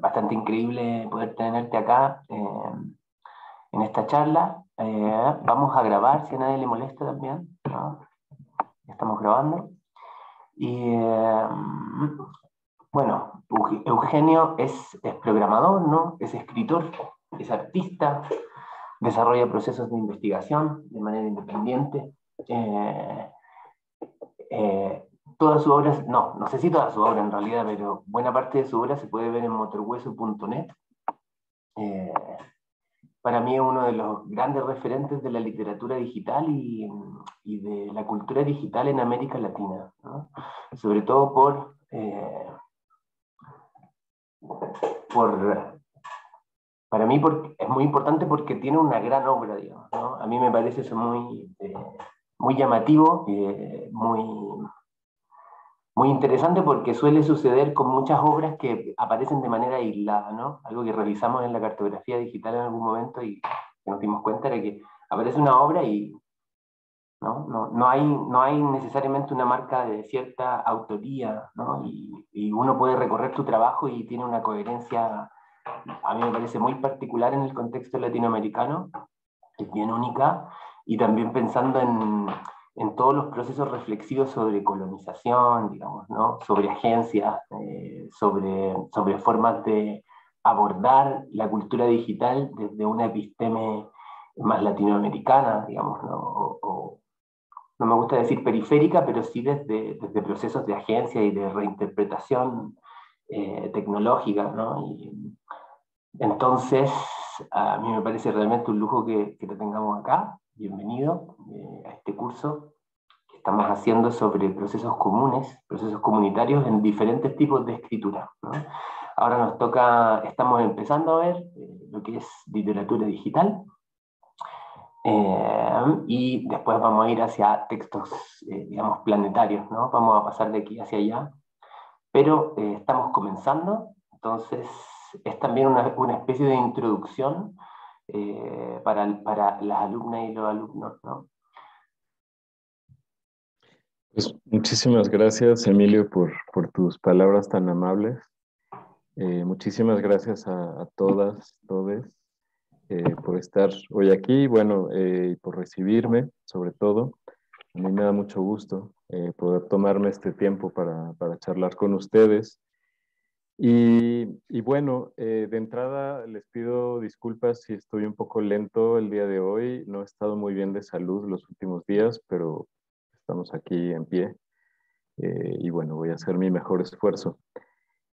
bastante increíble poder tenerte acá en esta charla. vamos a grabar, si a nadie le molesta también. Estamos grabando. Y bueno, Eugenio es, es, programador, ¿no? es escritor, es artista, desarrolla procesos de investigación de manera independiente. Eh, eh, todas sus obras, no, no sé si toda su obra en realidad, pero buena parte de su obra se puede ver en motorhueso.net. Eh, para mí es uno de los grandes referentes de la literatura digital y, y de la cultura digital en América Latina, sobre todo por, por para mí es muy importante porque tiene una gran obra, digamos. A mí me parece eso muy, eh, muy llamativo, eh, muy, muy interesante porque suele suceder con muchas obras que aparecen de manera aislada, ¿no? Algo que realizamos en la cartografía digital en algún momento y nos dimos cuenta era que aparece una obra y ¿no? No, no, hay, no hay necesariamente una marca de cierta autoría, ¿no? y, y uno puede recorrer tu trabajo y tiene una coherencia a mí me parece muy particular en el contexto latinoamericano, es bien única, y también pensando en, en todos los procesos reflexivos sobre colonización, digamos, ¿no? sobre agencias, eh, sobre, sobre formas de abordar la cultura digital desde una episteme más latinoamericana, digamos, ¿no? O, no me gusta decir periférica, pero sí desde, desde procesos de agencia y de reinterpretación eh, tecnológica, ¿no? Y, entonces, a mí me parece realmente un lujo que, que te tengamos acá. Bienvenido eh, a este curso que estamos haciendo sobre procesos comunes, procesos comunitarios en diferentes tipos de escritura. Ahora nos toca, estamos empezando a ver eh, lo que es literatura digital, eh, y después vamos a ir hacia textos, digamos, planetarios, ¿no? Vamos a pasar de aquí hacia allá. Pero estamos comenzando, entonces es también una, una especie de introducción eh, para, para, las alumnas y los alumnos. ¿no? Pues muchísimas gracias, Emilio, por, por tus palabras tan amables. Eh, muchísimas gracias a, todas, todos, eh, por estar hoy aquí, bueno, y por recibirme, sobre todo. A mí me da mucho gusto poder tomarme este tiempo para, para charlar con ustedes. Y, bueno, eh, de entrada les pido disculpas si estoy un poco lento el día de hoy. No he estado muy bien de salud los últimos días, pero estamos aquí en pie. Eh, y bueno, voy a hacer mi mejor esfuerzo.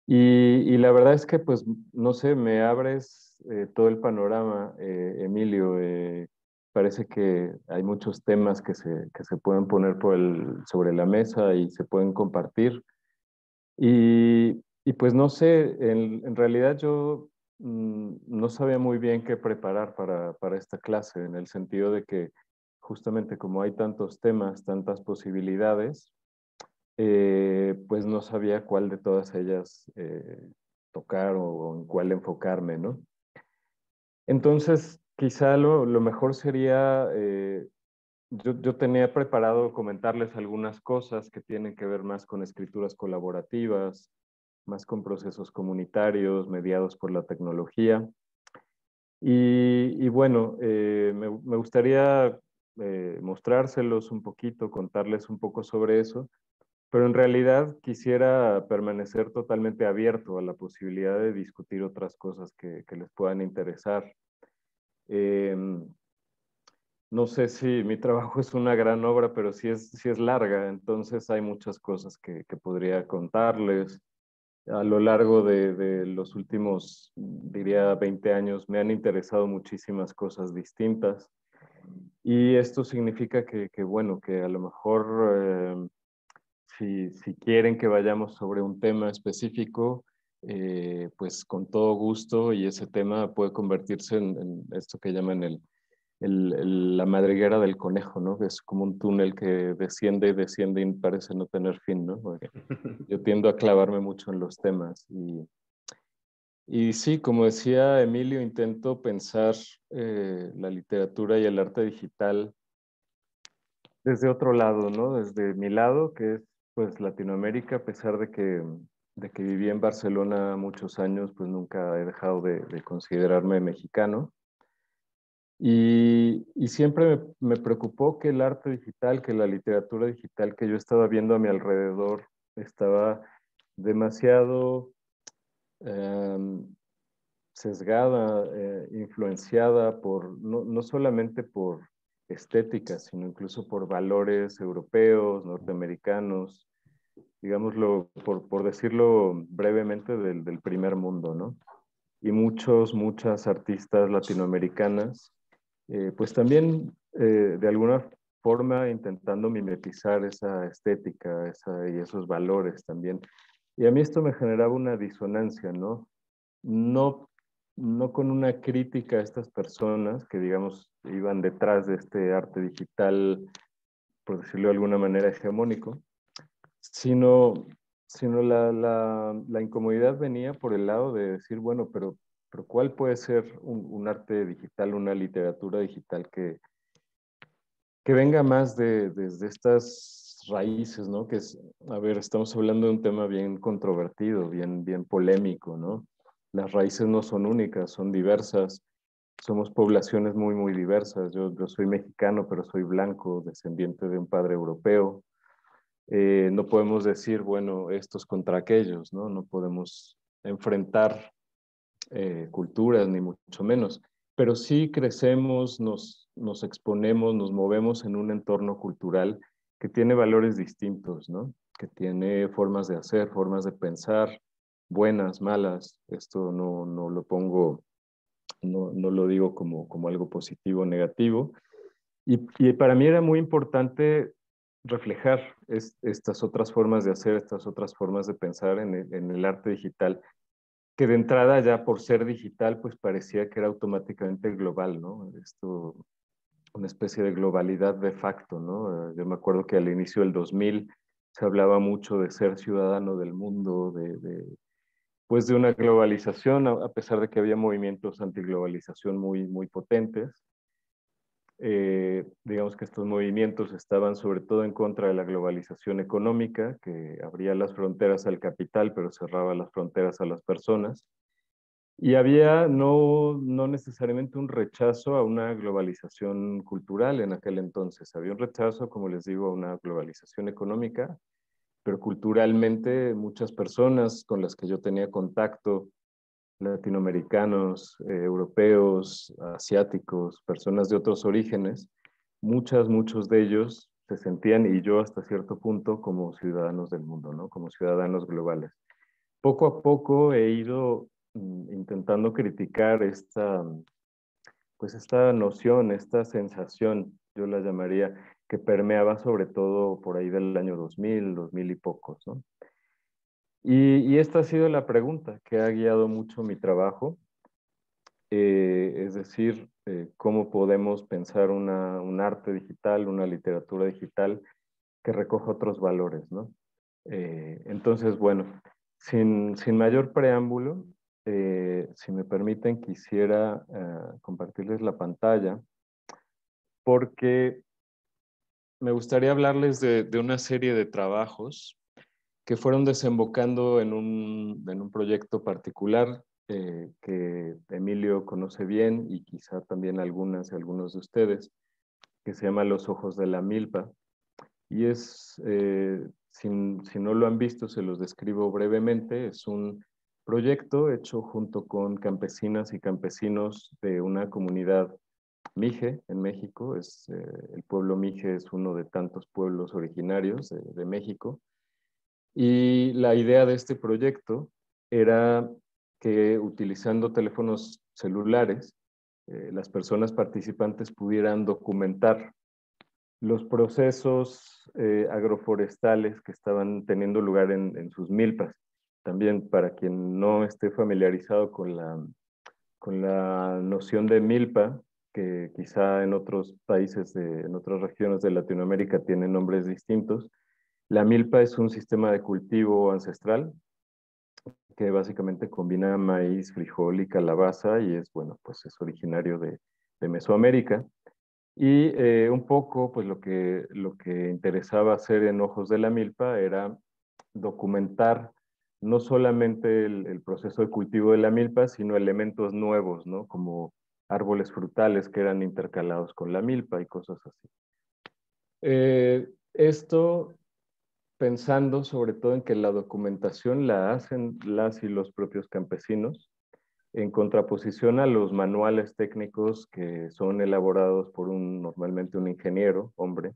Y, la verdad es que, pues, no sé, me abres eh, todo el panorama, Emilio. parece que hay muchos temas que se, que se pueden poner por el, sobre la mesa y se pueden compartir. Y, y pues no sé, en, realidad yo mm, no sabía muy bien qué preparar para, para, esta clase, en el sentido de que justamente como hay tantos temas, tantas posibilidades, eh, pues no sabía cuál de todas ellas eh, tocar o, en cuál enfocarme, ¿no? Entonces, quizá lo, lo mejor sería, eh, yo, yo, tenía preparado comentarles algunas cosas que tienen que ver más con escrituras colaborativas, más con procesos comunitarios mediados por la tecnología. Y, bueno, eh, me, gustaría eh, mostrárselos un poquito, contarles un poco sobre eso, pero en realidad quisiera permanecer totalmente abierto a la posibilidad de discutir otras cosas que, les puedan interesar. Em, no sé si mi trabajo es una gran obra, pero sí es, sí es larga, entonces hay muchas cosas que, que podría contarles a lo largo de, los últimos, diría, 20 años, me han interesado muchísimas cosas distintas. Y esto significa que, bueno, que a lo mejor eh, si, si, quieren que vayamos sobre un tema específico, eh, pues con todo gusto y ese tema puede convertirse en, en esto que llaman el, la madriguera del conejo, ¿no? Es como un túnel que desciende y desciende y parece no tener fin, ¿no? yo tiendo a clavarme mucho en los temas. Y, y sí, como decía Emilio, intento pensar eh, la literatura y el arte digital desde otro lado, ¿no? Desde mi lado, que es pues Latinoamérica, a pesar de que de que viví en Barcelona muchos años, pues nunca he dejado de, considerarme mexicano. Y, siempre me, preocupó que el arte digital, que la literatura digital que yo estaba viendo a mi alrededor estaba demasiado em, sesgada, eh, influenciada por, no, no, solamente por estética, sino incluso por valores europeos, norteamericanos, digámoslo, por, por decirlo brevemente, del, del, primer mundo, ¿no? Y muchos, muchas artistas latinoamericanas, eh, pues también eh, de alguna forma intentando mimetizar esa estética y esos valores también. Y a mí esto me generaba una disonancia, ¿no? No, no con una crítica a estas personas que, digamos, iban detrás de este arte digital, por decirlo de alguna manera, hegemónico, sino, sino la, la, incomodidad venía por el lado de decir, bueno, pero, pero ¿cuál puede ser un, un arte digital, una literatura digital que, que venga más de, desde estas raíces, ¿no? Que es, a ver, estamos hablando de un tema bien controvertido, bien, bien polémico, ¿no? Las raíces no son únicas, son diversas. Somos poblaciones muy, muy diversas. Yo, yo soy mexicano, pero soy blanco, descendiente de un padre europeo. Eh, no podemos decir, bueno, estos contra aquellos, ¿no? No podemos enfrentar eh, culturas, ni mucho menos, pero sí crecemos, nos, nos exponemos, nos movemos en un entorno cultural que tiene valores distintos, ¿no? Que tiene formas de hacer, formas de pensar, buenas, malas. Esto no, no lo pongo, no, no, lo digo como, como algo positivo o negativo. Y, y para mí era muy importante reflejar estas otras formas de hacer, estas otras formas de pensar en el, arte digital, que de entrada ya por ser digital, pues parecía que era automáticamente global, ¿no? Esto, una especie de globalidad de facto, ¿no? Yo me acuerdo que al inicio del 2000 se hablaba mucho de ser ciudadano del mundo, de, pues de una globalización, a pesar de que había movimientos antiglobalización muy, muy potentes. Eh, digamos que estos movimientos estaban sobre todo en contra de la globalización económica, que abría las fronteras al capital, pero cerraba las fronteras a las personas. Y había no, no necesariamente un rechazo a una globalización cultural en aquel entonces, había un rechazo, como les digo, a una globalización económica, pero culturalmente muchas personas con las que yo tenía contacto latinoamericanos, eh, europeos, asiáticos, personas de otros orígenes, muchas, muchos de ellos se sentían, y yo hasta cierto punto, como ciudadanos del mundo, ¿no? como ciudadanos globales. Poco a poco he ido mm, intentando criticar esta, pues esta noción, esta sensación, yo la llamaría, que permeaba sobre todo por ahí del año 2000, 2000 y pocos, ¿no? Y, esta ha sido la pregunta que ha guiado mucho mi trabajo, eh, es decir, eh, cómo podemos pensar una, un arte digital, una literatura digital que recoja otros valores, ¿no? Eh, entonces, bueno, sin, sin mayor preámbulo, si me permiten, quisiera compartirles la pantalla porque me gustaría hablarles de, de una serie de trabajos que fueron desembocando en un, en un proyecto particular eh, que Emilio conoce bien y quizá también algunas y algunos de ustedes, que se llama Los Ojos de la Milpa. Y es, eh, si, si no lo han visto, se los describo brevemente, es un proyecto hecho junto con campesinas y campesinos de una comunidad Mije en México. Es, eh, el pueblo Mije es uno de tantos pueblos originarios de, de México y la idea de este proyecto era que utilizando teléfonos celulares, eh, las personas participantes pudieran documentar los procesos eh, agroforestales que estaban teniendo lugar en, sus milpas. También para quien no esté familiarizado con la, con la noción de milpa, que quizá en otros países, en otras regiones de Latinoamérica tienen nombres distintos, la milpa es un sistema de cultivo ancestral que básicamente combina maíz, frijol y calabaza y es, bueno, pues es originario de, Mesoamérica. Y eh, un poco, pues lo que, lo que interesaba hacer en Ojos de la Milpa era documentar no solamente el, proceso de cultivo de la milpa, sino elementos nuevos, ¿no? Como árboles frutales que eran intercalados con la milpa y cosas así. Eh, esto pensando sobre todo en que la documentación la hacen las y los propios campesinos, en contraposición a los manuales técnicos que son elaborados por un, normalmente un ingeniero, hombre,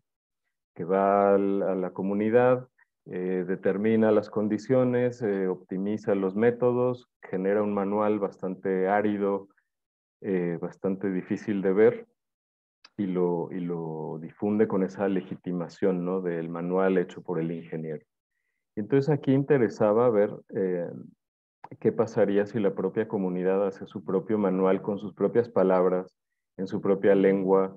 que va a la, comunidad, eh, determina las condiciones, eh, optimiza los métodos, genera un manual bastante árido, eh, bastante difícil de ver y lo, y lo difunde con esa legitimación ¿no? del manual hecho por el ingeniero. Entonces aquí interesaba ver qué pasaría si la propia comunidad hace su propio manual con sus propias palabras, en su propia lengua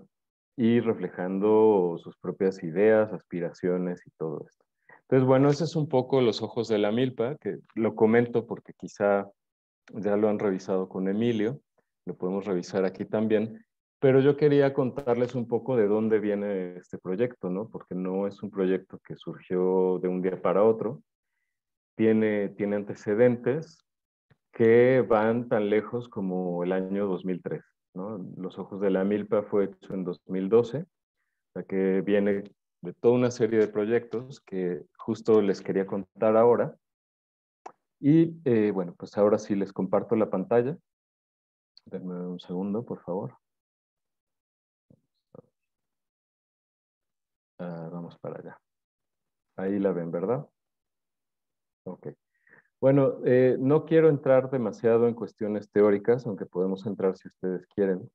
y reflejando sus propias ideas, aspiraciones y todo esto. Entonces, bueno, ese es un poco los ojos de la milpa, que lo comento porque quizá ya lo han revisado con Emilio, lo podemos revisar aquí también, pero yo quería contarles un poco de dónde viene este proyecto, ¿no? Porque no es un proyecto que surgió de un día para otro, tiene, tiene antecedentes, que van tan lejos como el año 2003. ¿no? Los Ojos de la Milpa fue hecho en 2012, o que viene de toda una serie de proyectos que justo les quería contar ahora. Y eh, bueno, pues ahora sí les comparto la pantalla. Denme un segundo, por favor. Ah, vamos para allá. Ahí la ven, ¿verdad? Ok. Bueno, eh, no quiero entrar demasiado en cuestiones teóricas, aunque podemos entrar si ustedes quieren,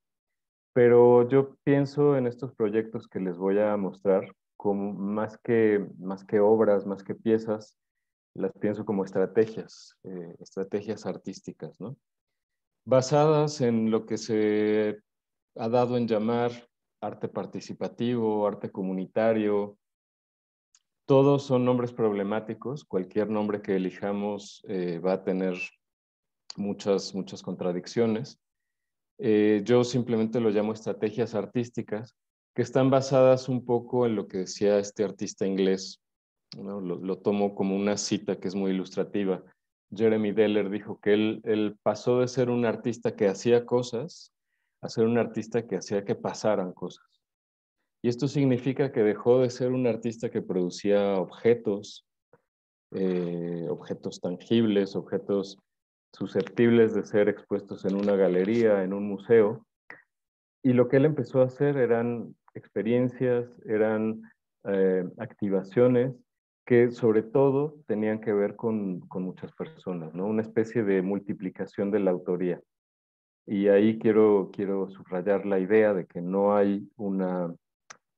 pero yo pienso en estos proyectos que les voy a mostrar como más que, más que obras, más que piezas, las pienso como estrategias, eh, estrategias artísticas, ¿no? Basadas en lo que se ha dado en llamar arte participativo, arte comunitario, todos son nombres problemáticos, cualquier nombre que elijamos eh, va a tener muchas, muchas contradicciones. Eh, yo simplemente lo llamo estrategias artísticas, que están basadas un poco en lo que decía este artista inglés. Lo, tomo como una cita que es muy ilustrativa. Jeremy Deller dijo que él pasó de ser un artista que hacía cosas a ser un artista que hacía que pasaran cosas. Y esto significa que dejó de ser un artista que producía objetos, eh, objetos tangibles, objetos susceptibles de ser expuestos en una galería, en un museo. Y lo que él empezó a hacer eran experiencias, eran eh, activaciones que sobre todo tenían que ver con, con, muchas personas, ¿no? Una especie de multiplicación de la autoría. Y ahí quiero, quiero subrayar la idea de que no hay una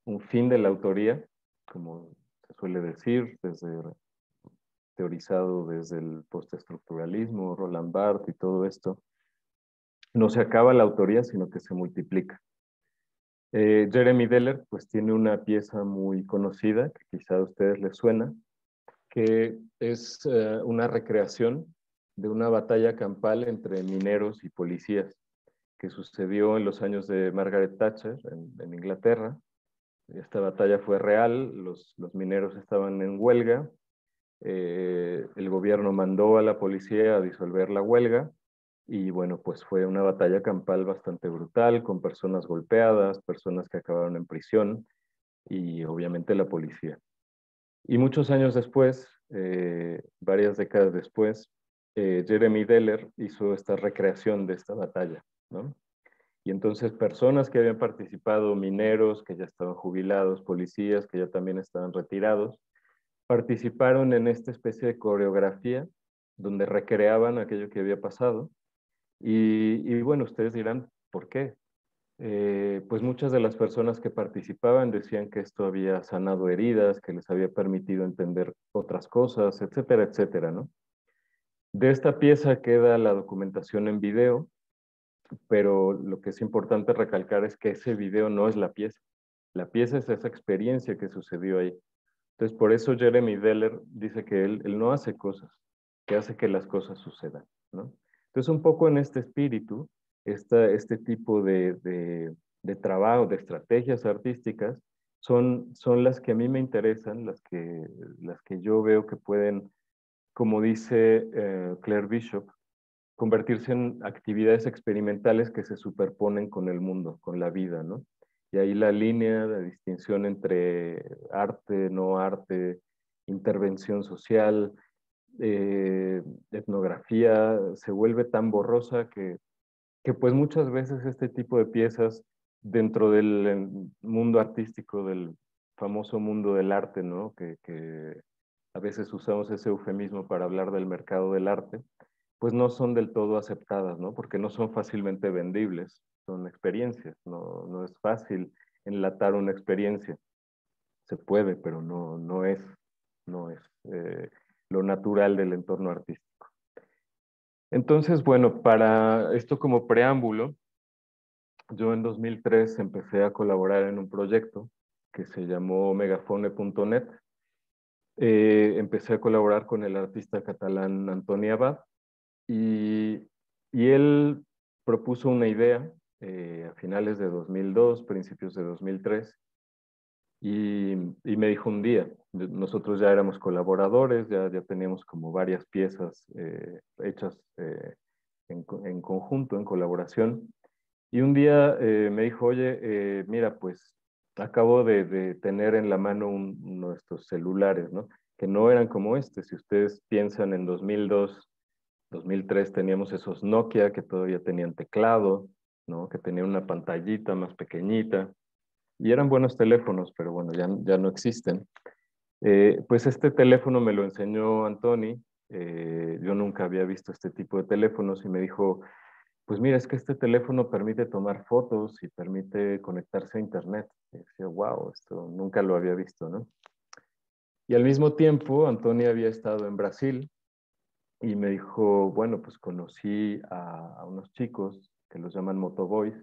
un fin de la autoría, como se suele decir, desde teorizado desde el postestructuralismo, Roland Barthes y todo esto, no se acaba la autoría, sino que se multiplica. Eh, Jeremy Deller pues tiene una pieza muy conocida, que quizá a ustedes les suena, que es eh, una recreación de una batalla campal entre mineros y policías que sucedió en los años de Margaret Thatcher en Inglaterra, esta batalla fue real, los, mineros estaban en huelga, eh, el gobierno mandó a la policía a disolver la huelga y bueno, pues fue una batalla campal bastante brutal, con personas golpeadas, personas que acabaron en prisión y obviamente la policía. Y muchos años después, eh, varias décadas después, eh, Jeremy Deller hizo esta recreación de esta batalla, Y entonces personas que habían participado, mineros que ya estaban jubilados, policías que ya también estaban retirados, participaron en esta especie de coreografía donde recreaban aquello que había pasado. Y, bueno, ustedes dirán, ¿por qué? Eh, pues muchas de las personas que participaban decían que esto había sanado heridas, que les había permitido entender otras cosas, etcétera, etcétera, ¿no? De esta pieza queda la documentación en video, pero lo que es importante recalcar es que ese video no es la pieza. La pieza es esa experiencia que sucedió ahí. Entonces, por eso Jeremy Deller dice que él, él no hace cosas, que hace que las cosas sucedan. ¿no? Entonces, un poco en este espíritu, esta, este tipo de, de, trabajo, de estrategias artísticas, son, son las que a mí me interesan, las que, las que yo veo que pueden como dice eh, Claire Bishop, convertirse en actividades experimentales que se superponen con el mundo, con la vida, ¿no? Y ahí la línea de distinción entre arte, no arte, intervención social, eh, etnografía, se vuelve tan borrosa que, que pues muchas veces este tipo de piezas dentro del mundo artístico, del famoso mundo del arte, ¿no? Que, que a veces usamos ese eufemismo para hablar del mercado del arte, pues no son del todo aceptadas, ¿no? Porque no son fácilmente vendibles, son experiencias, no, no es fácil enlatar una experiencia. Se puede, pero no, no es, no es eh, lo natural del entorno artístico. Entonces, bueno, para esto como preámbulo, yo en 2003 empecé a colaborar en un proyecto que se llamó megafone.net. Eh, empecé a colaborar con el artista catalán Antoni Abad y, él propuso una idea eh, a finales de 2002, principios de 2003, y, y, me dijo un día, nosotros ya éramos colaboradores, ya, ya teníamos como varias piezas eh, hechas eh, en, en, conjunto, en colaboración, y un día me dijo, oye, mira, pues acabo de, tener en la mano un, celulares, ¿no? Que no eran como este, si ustedes piensan en 2002, 2003 teníamos esos Nokia que todavía tenían teclado, ¿no? que tenían una pantallita más pequeñita. Y eran buenos teléfonos, pero bueno, ya, ya no existen. Eh, pues este teléfono me lo enseñó Antoni. Eh, yo nunca había visto este tipo de teléfonos y me dijo, pues mira, es que este teléfono permite tomar fotos y permite conectarse a internet. Y decía, wow, esto nunca lo había visto, ¿no? Y al mismo tiempo, Antoni había estado en Brasil y me dijo, bueno, pues conocí a, unos chicos que los llaman motoboys,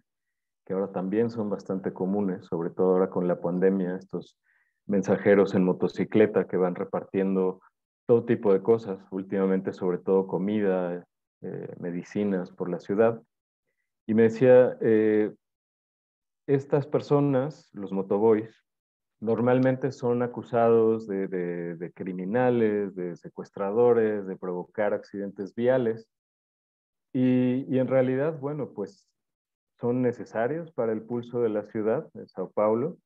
que ahora también son bastante comunes, sobre todo ahora con la pandemia, estos mensajeros en motocicleta que van repartiendo todo tipo de cosas, últimamente sobre todo comida, eh, medicinas por la ciudad. Y me decía, eh, estas personas, los motoboys, normalmente son acusados de, criminales, de secuestradores, de provocar accidentes viales. Y, en realidad, bueno, pues son necesarios para el pulso de la ciudad, de Sao Paulo,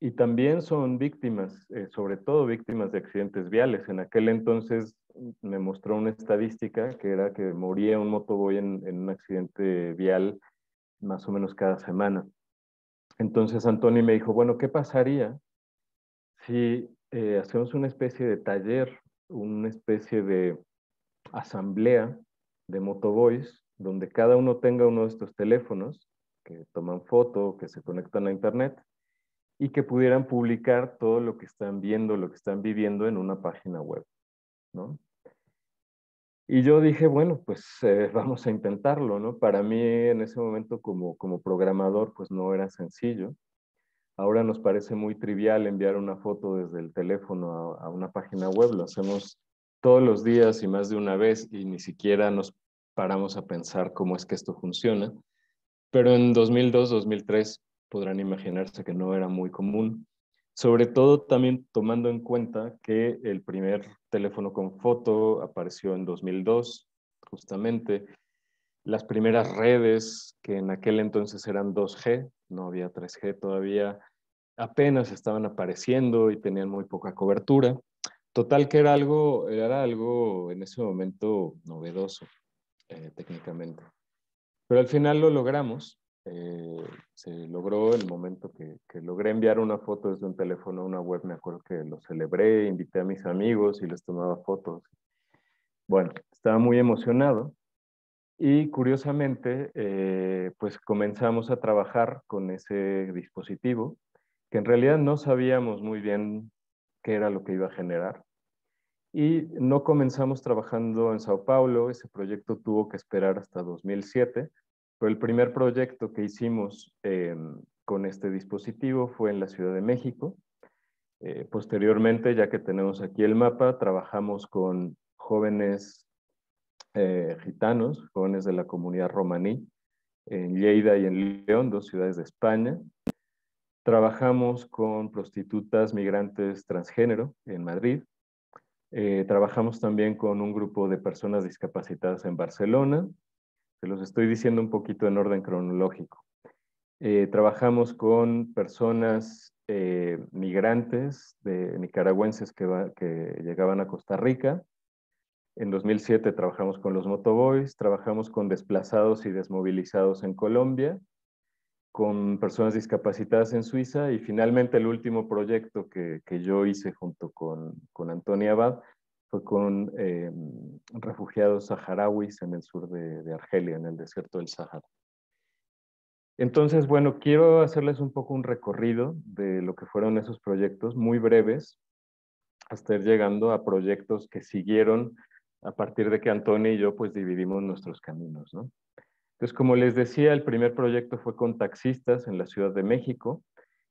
y también son víctimas, eh, sobre todo víctimas de accidentes viales. En aquel entonces me mostró una estadística que era que moría un motoboy en, en un accidente vial más o menos cada semana. Entonces Antonio me dijo, bueno, ¿qué pasaría si eh, hacemos una especie de taller, una especie de asamblea de motoboys, donde cada uno tenga uno de estos teléfonos que toman foto, que se conectan a internet y que pudieran publicar todo lo que están viendo, lo que están viviendo en una página web, ¿no? Y yo dije, bueno, pues eh, vamos a intentarlo, ¿no? Para mí en ese momento como, como programador, pues no era sencillo. Ahora nos parece muy trivial enviar una foto desde el teléfono a, a una página web, lo hacemos todos los días y más de una vez y ni siquiera nos paramos a pensar cómo es que esto funciona. Pero en 2002, 2003 podrán imaginarse que no era muy común. Sobre todo también tomando en cuenta que el primer teléfono con foto apareció en 2002, justamente. Las primeras redes, que en aquel entonces eran 2G, no había 3G todavía, apenas estaban apareciendo y tenían muy poca cobertura. Total que era algo, era algo en ese momento novedoso eh, técnicamente. Pero al final lo logramos eh, se logró el momento que, logré enviar una foto desde un teléfono a una web, me acuerdo que lo celebré, invité a mis amigos y les tomaba fotos. Bueno, estaba muy emocionado y curiosamente, eh, pues comenzamos a trabajar con ese dispositivo, que en realidad no sabíamos muy bien qué era lo que iba a generar. Y no comenzamos trabajando en Sao Paulo, ese proyecto tuvo que esperar hasta 2007 pero el primer proyecto que hicimos em, con este dispositivo fue en la Ciudad de México. Eh, posteriormente, ya que tenemos aquí el mapa, trabajamos con jóvenes eh, gitanos, jóvenes de la comunidad romaní, en Lleida y en León, dos ciudades de España. Trabajamos con prostitutas migrantes transgénero en Madrid. Eh, trabajamos también con un grupo de personas discapacitadas en Barcelona. Se los estoy diciendo un poquito en orden cronológico. Eh, trabajamos con personas eh, migrantes de nicaragüenses que, llegaban a Costa Rica. En 2007 trabajamos con los Motoboys, trabajamos con desplazados y desmovilizados en Colombia, con personas discapacitadas en Suiza y finalmente el último proyecto que, que yo hice junto con, con Antonia Abad fue con eh, refugiados saharauis en el sur de, de, Argelia, en el desierto del Sahara. Entonces, bueno, quiero hacerles un poco un recorrido de lo que fueron esos proyectos, muy breves, hasta ir llegando a proyectos que siguieron a partir de que Antonio y yo pues dividimos nuestros caminos, ¿no? Entonces, como les decía, el primer proyecto fue con taxistas en la Ciudad de México,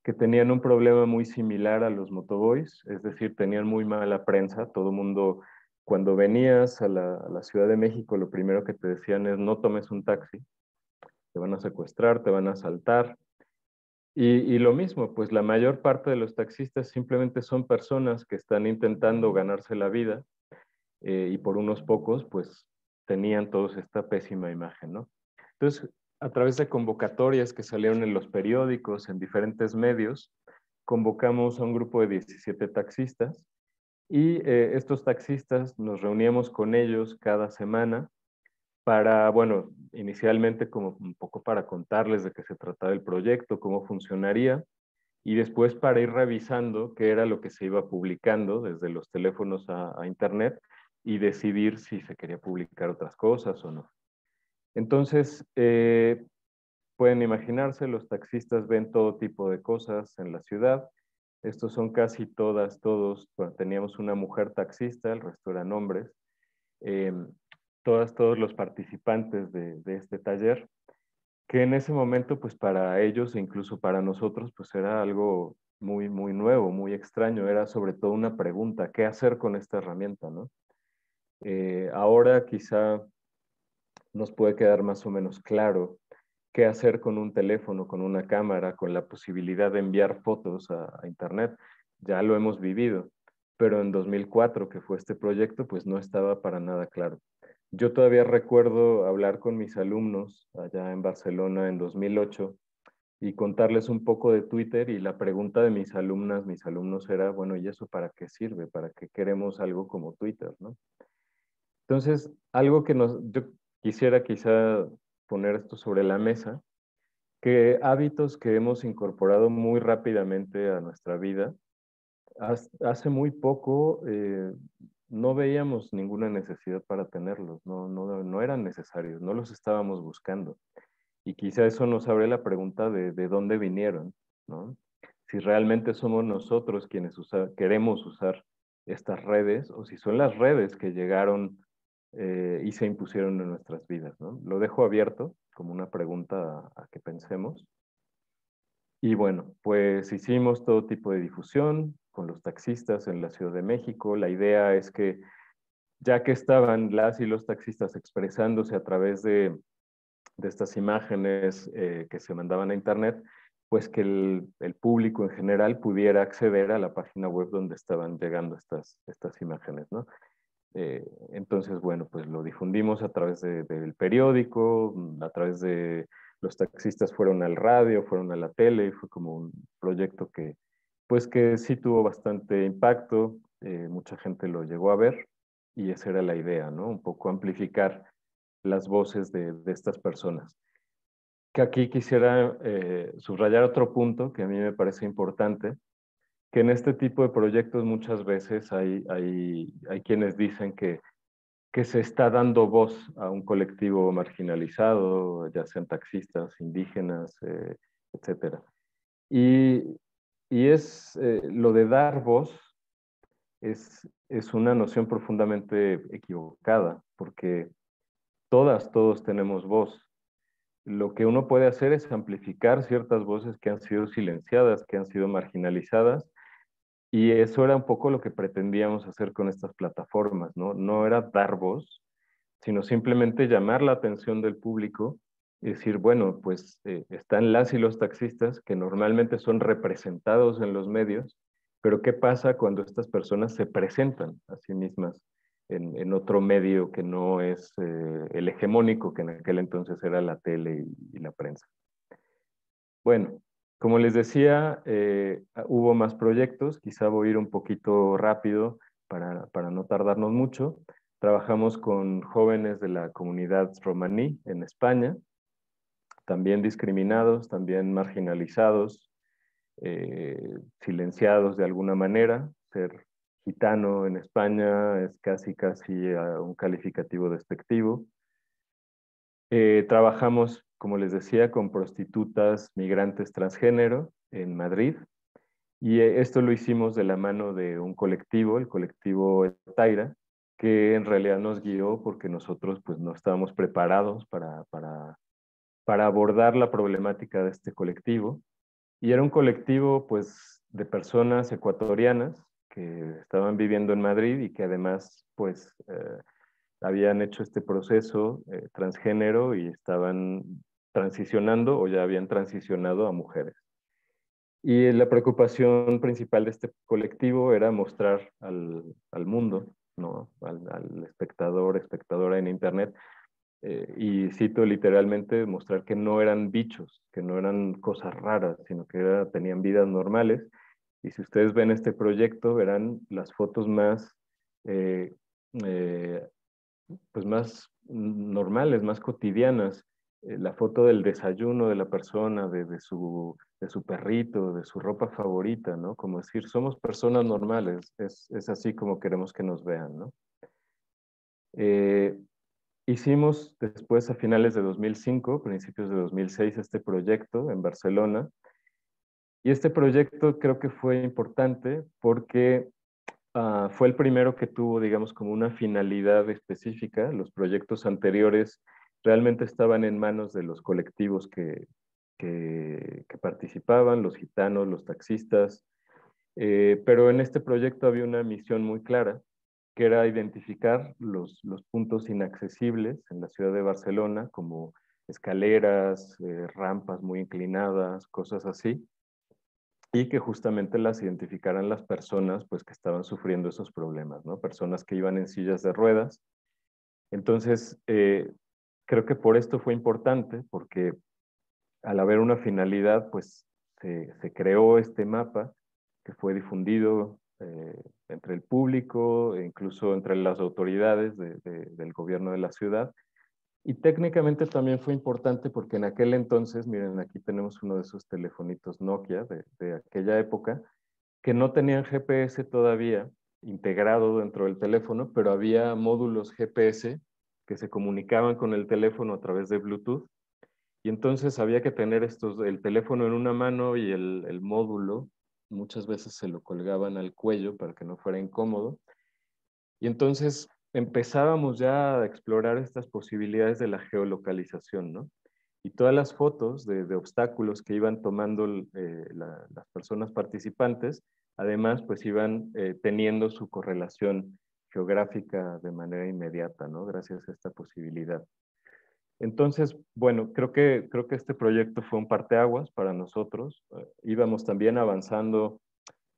que tenían un problema muy similar a los motoboys, es decir, tenían muy mala prensa, todo mundo, cuando venías a la, Ciudad de México, lo primero que te decían es no tomes un taxi, te van a secuestrar, te van a asaltar. Y, y lo mismo, pues la mayor parte de los taxistas simplemente son personas que están intentando ganarse la vida eh, y por unos pocos, pues tenían todos esta pésima imagen, ¿no? Entonces, a través de convocatorias que salieron en los periódicos, en diferentes medios, convocamos a un grupo de 17 taxistas y eh, estos taxistas nos reuníamos con ellos cada semana para, bueno, inicialmente como un poco para contarles de qué se trataba el proyecto, cómo funcionaría, y después para ir revisando qué era lo que se iba publicando desde los teléfonos a, a Internet y decidir si se quería publicar otras cosas o no. Entonces, eh, pueden imaginarse, los taxistas ven todo tipo de cosas en la ciudad. Estos son casi todas, todos, bueno, teníamos una mujer taxista, el resto eran hombres. Eh, todas, todos los participantes de, este taller, que en ese momento, pues para ellos e incluso para nosotros, pues era algo muy, muy nuevo, muy extraño. Era sobre todo una pregunta, ¿qué hacer con esta herramienta, no? Eh, ahora quizá nos puede quedar más o menos claro qué hacer con un teléfono, con una cámara, con la posibilidad de enviar fotos a, Internet. Ya lo hemos vivido, pero en 2004, que fue este proyecto, pues no estaba para nada claro. Yo todavía recuerdo hablar con mis alumnos allá en Barcelona en 2008 y contarles un poco de Twitter y la pregunta de mis alumnas, mis alumnos era, bueno, ¿y eso para qué sirve? ¿Para qué queremos algo como Twitter? ¿no? Entonces, algo que nos, quisiera quizá poner esto sobre la mesa, que hábitos que hemos incorporado muy rápidamente a nuestra vida, hace muy poco eh, no veíamos ninguna necesidad para tenerlos, no, no, no, eran necesarios, no los estábamos buscando. Y quizá eso nos abre la pregunta de, de dónde vinieron, ¿no? Si realmente somos nosotros quienes queremos usar estas redes o si son las redes que llegaron eh, y se impusieron en nuestras vidas. ¿no? Lo dejo abierto como una pregunta a, a, que pensemos. Y bueno, pues hicimos todo tipo de difusión con los taxistas en la Ciudad de México. La idea es que ya que estaban las y los taxistas expresándose a través de, de estas imágenes eh, que se mandaban a Internet, pues que el, el, público en general pudiera acceder a la página web donde estaban llegando estas, estas imágenes, ¿no? Eh, entonces, bueno, pues lo difundimos a través de, del periódico, mm, a través de los taxistas fueron al radio, fueron a la tele, y fue como un proyecto que, pues que sí tuvo bastante impacto, eh, mucha gente lo llegó a ver y esa era la idea, ¿no? Un poco amplificar las voces de, de estas personas. Que aquí quisiera eh, subrayar otro punto que a mí me parece importante, que en este tipo de proyectos muchas veces hay, hay, hay quienes dicen que, que se está dando voz a un colectivo marginalizado, ya sean taxistas, indígenas, eh, etc. Y, y es eh, lo de dar voz es, es una noción profundamente equivocada, porque todas, todos tenemos voz. Lo que uno puede hacer es amplificar ciertas voces que han sido silenciadas, que han sido marginalizadas, y eso era un poco lo que pretendíamos hacer con estas plataformas, ¿no? No era dar voz, sino simplemente llamar la atención del público y decir, bueno, pues eh, están las y los taxistas que normalmente son representados en los medios Pero ¿qué pasa cuando estas personas se presentan a sí mismas en, otro medio que no es eh, el hegemónico, que en aquel entonces era la tele y, la prensa? Bueno, como les decía, eh, hubo más proyectos, quizá voy a ir un poquito rápido para, para no tardarnos mucho. Trabajamos con jóvenes de la comunidad romaní en España, también discriminados, también marginalizados, eh, silenciados de alguna manera. Ser gitano en España es casi, casi un calificativo despectivo. Eh, trabajamos, como les decía, con prostitutas migrantes transgénero en Madrid. Y eh, esto lo hicimos de la mano de un colectivo, el colectivo Taira, que en realidad nos guió porque nosotros pues no estábamos preparados para, para, para abordar la problemática de este colectivo. Y era un colectivo pues de personas ecuatorianas que estaban viviendo en Madrid y que además pues eh, habían hecho este proceso eh, transgénero y estaban transicionando o ya habían transicionado a mujeres. Y la preocupación principal de este colectivo era mostrar al, al mundo ¿no? al, espectador, espectadora en Internet. Eh, y cito literalmente, mostrar que no eran bichos, que no eran cosas raras, sino que tenían vidas normales. Y si ustedes ven este proyecto, verán las fotos más, eh, eh, pues más normales, más cotidianas eh, la foto del desayuno de la persona, de, su, de, su, perrito, de su ropa favorita, ¿no? Como decir, somos personas normales, es, es así como queremos que nos vean, ¿no? Eh, hicimos después, a finales de 2005, principios de 2006, este proyecto en Barcelona. Y este proyecto creo que fue importante porque ah, fue el primero que tuvo, digamos, como una finalidad específica. Los proyectos anteriores realmente estaban en manos de los colectivos que, que, participaban, los gitanos, los taxistas, eh, pero en este proyecto había una misión muy clara, que era identificar los, los puntos inaccesibles en la ciudad de Barcelona, como escaleras, eh, rampas muy inclinadas, cosas así, y que justamente las identificaran las personas pues, que estaban sufriendo esos problemas, ¿no? personas que iban en sillas de ruedas. Entonces, eh, creo que por esto fue importante, porque al haber una finalidad, pues se, creó este mapa que fue difundido eh, entre el público, e incluso entre las autoridades del gobierno de la ciudad. Y técnicamente también fue importante porque en aquel entonces, miren, aquí tenemos uno de esos telefonitos Nokia de, aquella época, que no tenían GPS todavía integrado dentro del teléfono, pero había módulos GPS que se comunicaban con el teléfono a través de Bluetooth. Y entonces había que tener estos, el teléfono en una mano y el módulo. Muchas veces se lo colgaban al cuello para que no fuera incómodo. Y entonces empezábamos ya a explorar estas posibilidades de la geolocalización, ¿no? Y todas las fotos de, obstáculos que iban tomando eh, las personas participantes, además, pues iban eh, teniendo su correlación geográfica de manera inmediata, ¿no? Gracias a esta posibilidad. Entonces, bueno, creo que, creo que este proyecto fue un parteaguas para nosotros. Eh, íbamos también avanzando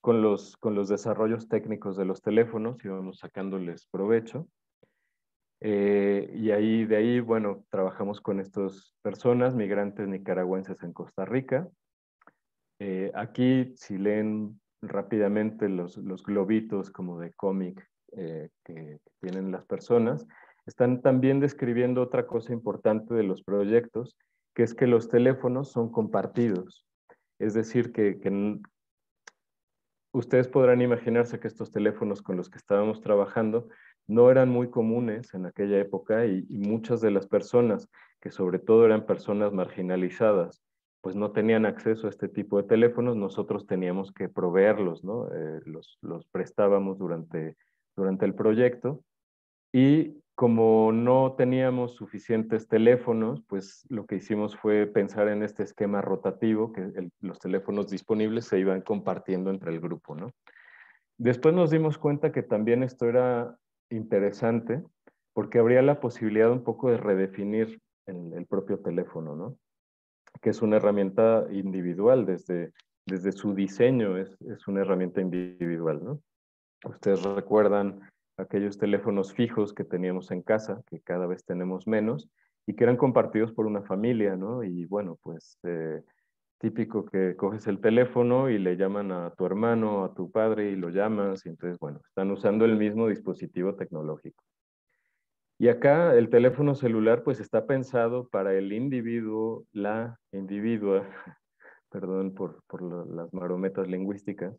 con los, con los desarrollos técnicos de los teléfonos, íbamos sacándoles provecho. Eh, y ahí, de ahí, bueno, trabajamos con estas personas, migrantes nicaragüenses en Costa Rica. Eh, aquí, si leen rápidamente los, los globitos como de cómic eh, que, tienen las personas, están también describiendo otra cosa importante de los proyectos, que es que los teléfonos son compartidos. Es decir, que, ustedes podrán imaginarse que estos teléfonos con los que estábamos trabajando no eran muy comunes en aquella época y, muchas de las personas, que sobre todo eran personas marginalizadas, pues no tenían acceso a este tipo de teléfonos, nosotros teníamos que proveerlos, ¿no? Eh, los, los prestábamos durante durante el proyecto y como no teníamos suficientes teléfonos, pues lo que hicimos fue pensar en este esquema rotativo, que los teléfonos disponibles se iban compartiendo entre el grupo, ¿no? Después nos dimos cuenta que también esto era interesante porque habría la posibilidad un poco de redefinir el, el propio teléfono, ¿no? Que es una herramienta individual desde desde su diseño es, es una herramienta individual, ¿no? Ustedes recuerdan aquellos teléfonos fijos que teníamos en casa, que cada vez tenemos menos, y que eran compartidos por una familia, ¿no? Y bueno, pues eh, típico que coges el teléfono y le llaman a tu hermano, a tu padre y lo llamas, y entonces, bueno, están usando el mismo dispositivo tecnológico. Y acá el teléfono celular pues está pensado para el individuo, la individua, perdón por, por las marometas lingüísticas,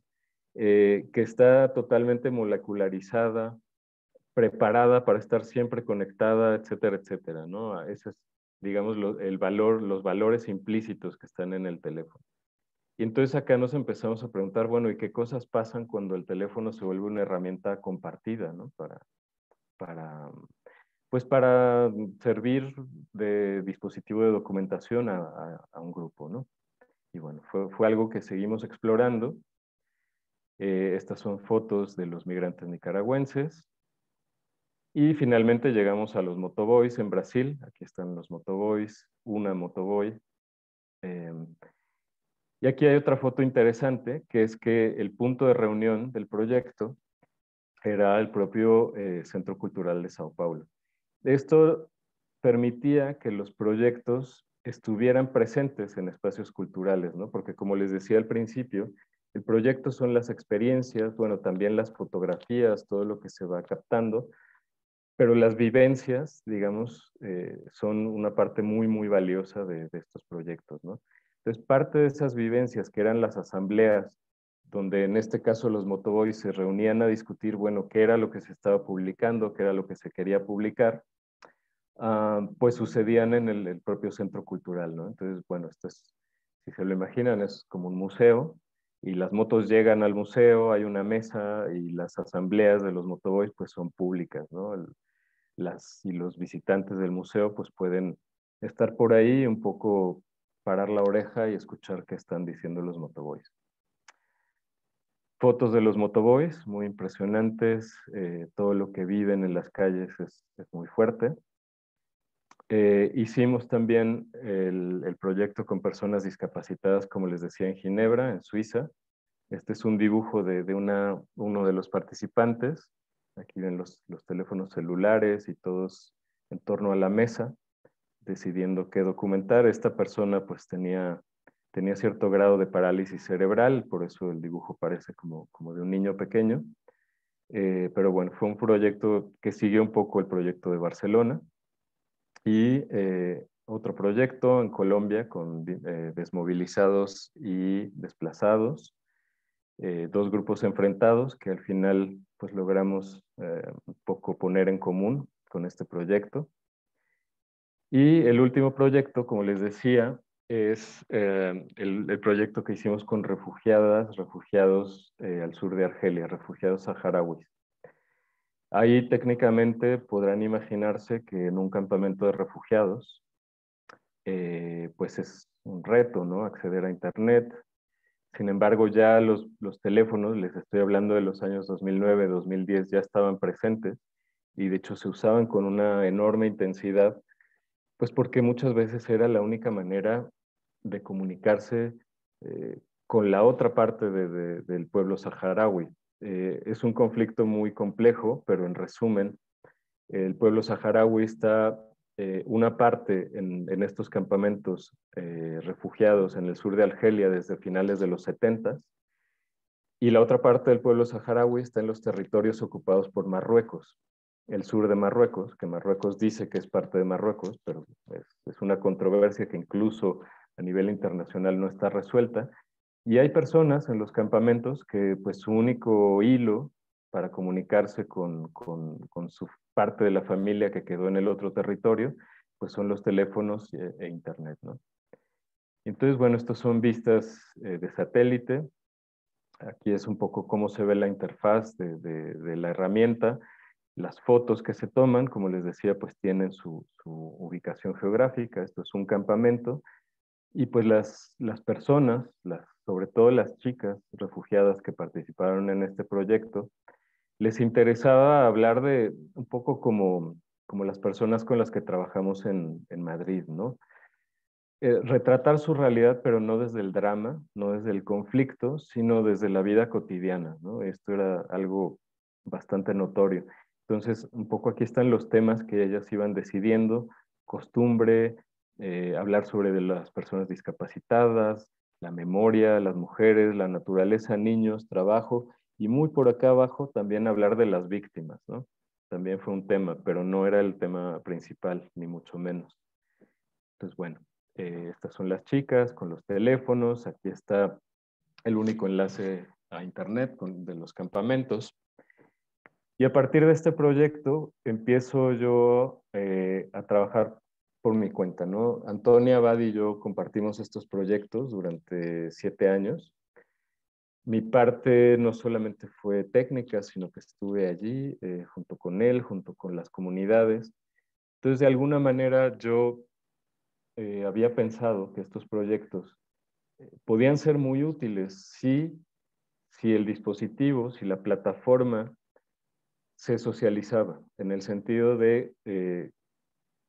eh, que está totalmente molecularizada, preparada para estar siempre conectada, etcétera, etcétera, ¿no? Ese es, digamos, el valor, los valores implícitos que están en el teléfono. Y entonces acá nos empezamos a preguntar, bueno, ¿y qué cosas pasan cuando el teléfono se vuelve una herramienta compartida, ¿no? Para, para pues para servir de dispositivo de documentación a, un grupo, ¿no? Y bueno, fue, fue algo que seguimos explorando. Eh, estas son fotos de los migrantes nicaragüenses. Y finalmente llegamos a los motoboys en Brasil. Aquí están los motoboys, una motoboy. Em, y aquí hay otra foto interesante, que es que el punto de reunión del proyecto era el propio eh, Centro Cultural de Sao Paulo. Esto permitía que los proyectos estuvieran presentes en espacios culturales, ¿no? Porque como les decía al principio, el proyecto son las experiencias, bueno, también las fotografías, todo lo que se va captando, pero las vivencias, digamos, eh, son una parte muy, muy valiosa de, de, estos proyectos, ¿no? Entonces, parte de esas vivencias, que eran las asambleas, donde en este caso los motoboys se reunían a discutir, bueno, qué era lo que se estaba publicando, qué era lo que se quería publicar, Ah, pues sucedían en el, propio centro cultural, ¿no? Entonces, bueno, esto es, si se lo imaginan, es como un museo y las motos llegan al museo, hay una mesa y las asambleas de los motoboys pues son públicas, ¿no? Las, y los visitantes del museo pues pueden estar por ahí un poco parar la oreja y escuchar qué están diciendo los motoboys. Fotos de los motoboys, muy impresionantes, eh, todo lo que viven en las calles es, es muy fuerte. Eh, hicimos también el, proyecto con personas discapacitadas, como les decía, en Ginebra, en Suiza. Este es un dibujo de, una, uno de los participantes. Aquí ven los, los, teléfonos celulares y todos en torno a la mesa, decidiendo qué documentar. Esta persona pues tenía, tenía cierto grado de parálisis cerebral, por eso el dibujo parece como, como de un niño pequeño. Eh, pero bueno, fue un proyecto que siguió un poco el proyecto de Barcelona y eh, otro proyecto en Colombia con eh, desmovilizados y desplazados, eh, dos grupos enfrentados que al final pues logramos un poco poner en común con este proyecto. Y el último proyecto, como les decía, es el, el, proyecto que hicimos con refugiadas, refugiados al sur de Argelia, refugiados saharauis. Ahí técnicamente podrán imaginarse que en un campamento de refugiados, eh, pues es un reto, ¿no? Acceder a Internet. Sin embargo, ya los, los teléfonos, les estoy hablando de los años 2009, 2010, ya estaban presentes y de hecho se usaban con una enorme intensidad, pues porque muchas veces era la única manera de comunicarse eh, con la otra parte del pueblo saharaui. Eh, es un conflicto muy complejo, pero en resumen, el pueblo saharaui está eh, una parte en, estos campamentos eh, refugiados en el sur de Argelia desde finales de los 70 y la otra parte del pueblo saharaui está en los territorios ocupados por Marruecos, el sur de Marruecos, que Marruecos dice que es parte de Marruecos, pero es una controversia que incluso a nivel internacional no está resuelta, y hay personas en los campamentos que pues su único hilo para comunicarse con, con, con, su parte de la familia que quedó en el otro territorio, pues son los teléfonos e, e internet, ¿no? Entonces, bueno, estos son vistas eh, de satélite. Aquí es un poco cómo se ve la interfaz de, de, de, la herramienta. Las fotos que se toman, como les decía, pues tienen su, su ubicación geográfica. Esto es un campamento. Y pues las, las personas, las sobre todo las chicas refugiadas que participaron en este proyecto, les interesaba hablar de un poco como, como las personas con las que trabajamos en, en Madrid, ¿no? eh, retratar su realidad, pero no desde el drama, no desde el conflicto, sino desde la vida cotidiana. ¿no? Esto era algo bastante notorio. Entonces, un poco aquí están los temas que ellas iban decidiendo, costumbre, eh, hablar sobre de las personas discapacitadas, la memoria, las mujeres, la naturaleza, niños, trabajo, y muy por acá abajo también hablar de las víctimas, ¿no? También fue un tema, pero no era el tema principal, ni mucho menos. Entonces, bueno, eh, estas son las chicas con los teléfonos, aquí está el único enlace a internet de los campamentos. Y a partir de este proyecto empiezo yo eh, a trabajar por mi cuenta, ¿no? Antonia Abad y yo compartimos estos proyectos durante siete años. Mi parte no solamente fue técnica, sino que estuve allí eh, junto con él, junto con las comunidades. Entonces, de alguna manera yo eh, había pensado que estos proyectos eh, podían ser muy útiles si, si el dispositivo, si la plataforma se socializaba, en el sentido de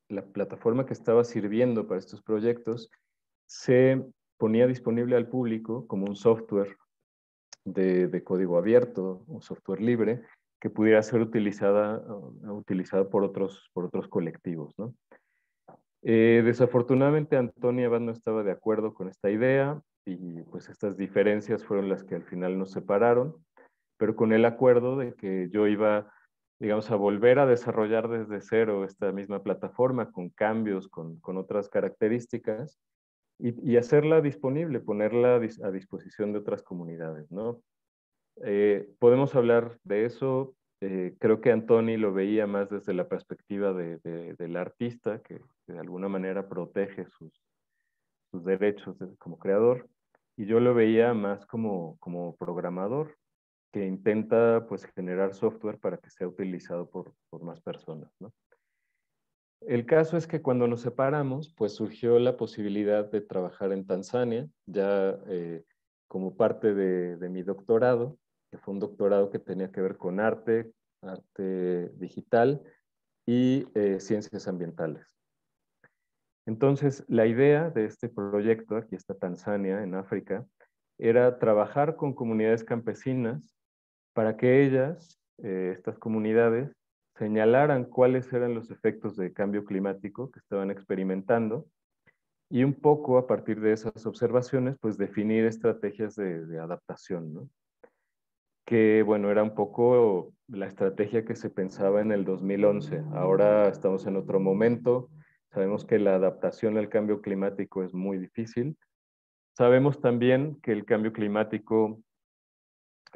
la plataforma que estaba sirviendo para estos proyectos se ponía disponible al público como un software de, código abierto, un software libre, que pudiera ser utilizada, uh, utilizado por otros, por otros colectivos. Eh, desafortunadamente Antonia Abad no estaba de acuerdo con esta idea y pues estas diferencias fueron las que al final nos separaron, pero con el acuerdo de que yo iba digamos, a volver a desarrollar desde cero esta misma plataforma con cambios, con, con otras características y, hacerla disponible, ponerla a disposición de otras comunidades, ¿no? Eh, podemos hablar de eso. Eh, creo que Antoni lo veía más desde la perspectiva de, del artista, que, de alguna manera protege sus, sus derechos como creador, y yo lo veía más como, como programador, que intenta pues generar software para que sea utilizado por, por más personas. ¿no? El caso es que cuando nos separamos, pues surgió la posibilidad de trabajar en Tanzania, ya eh, como parte de, mi doctorado, que fue un doctorado que tenía que ver con arte, arte digital y eh, ciencias ambientales. Entonces, la idea de este proyecto, aquí está Tanzania, en África, era trabajar con comunidades campesinas para que ellas, eh, estas comunidades, señalaran cuáles eran los efectos de cambio climático que estaban experimentando y un poco a partir de esas observaciones, pues definir estrategias de, adaptación, ¿no? que bueno, era un poco la estrategia que se pensaba en el 2011. Ahora estamos en otro momento, sabemos que la adaptación al cambio climático es muy difícil. Sabemos también que el cambio climático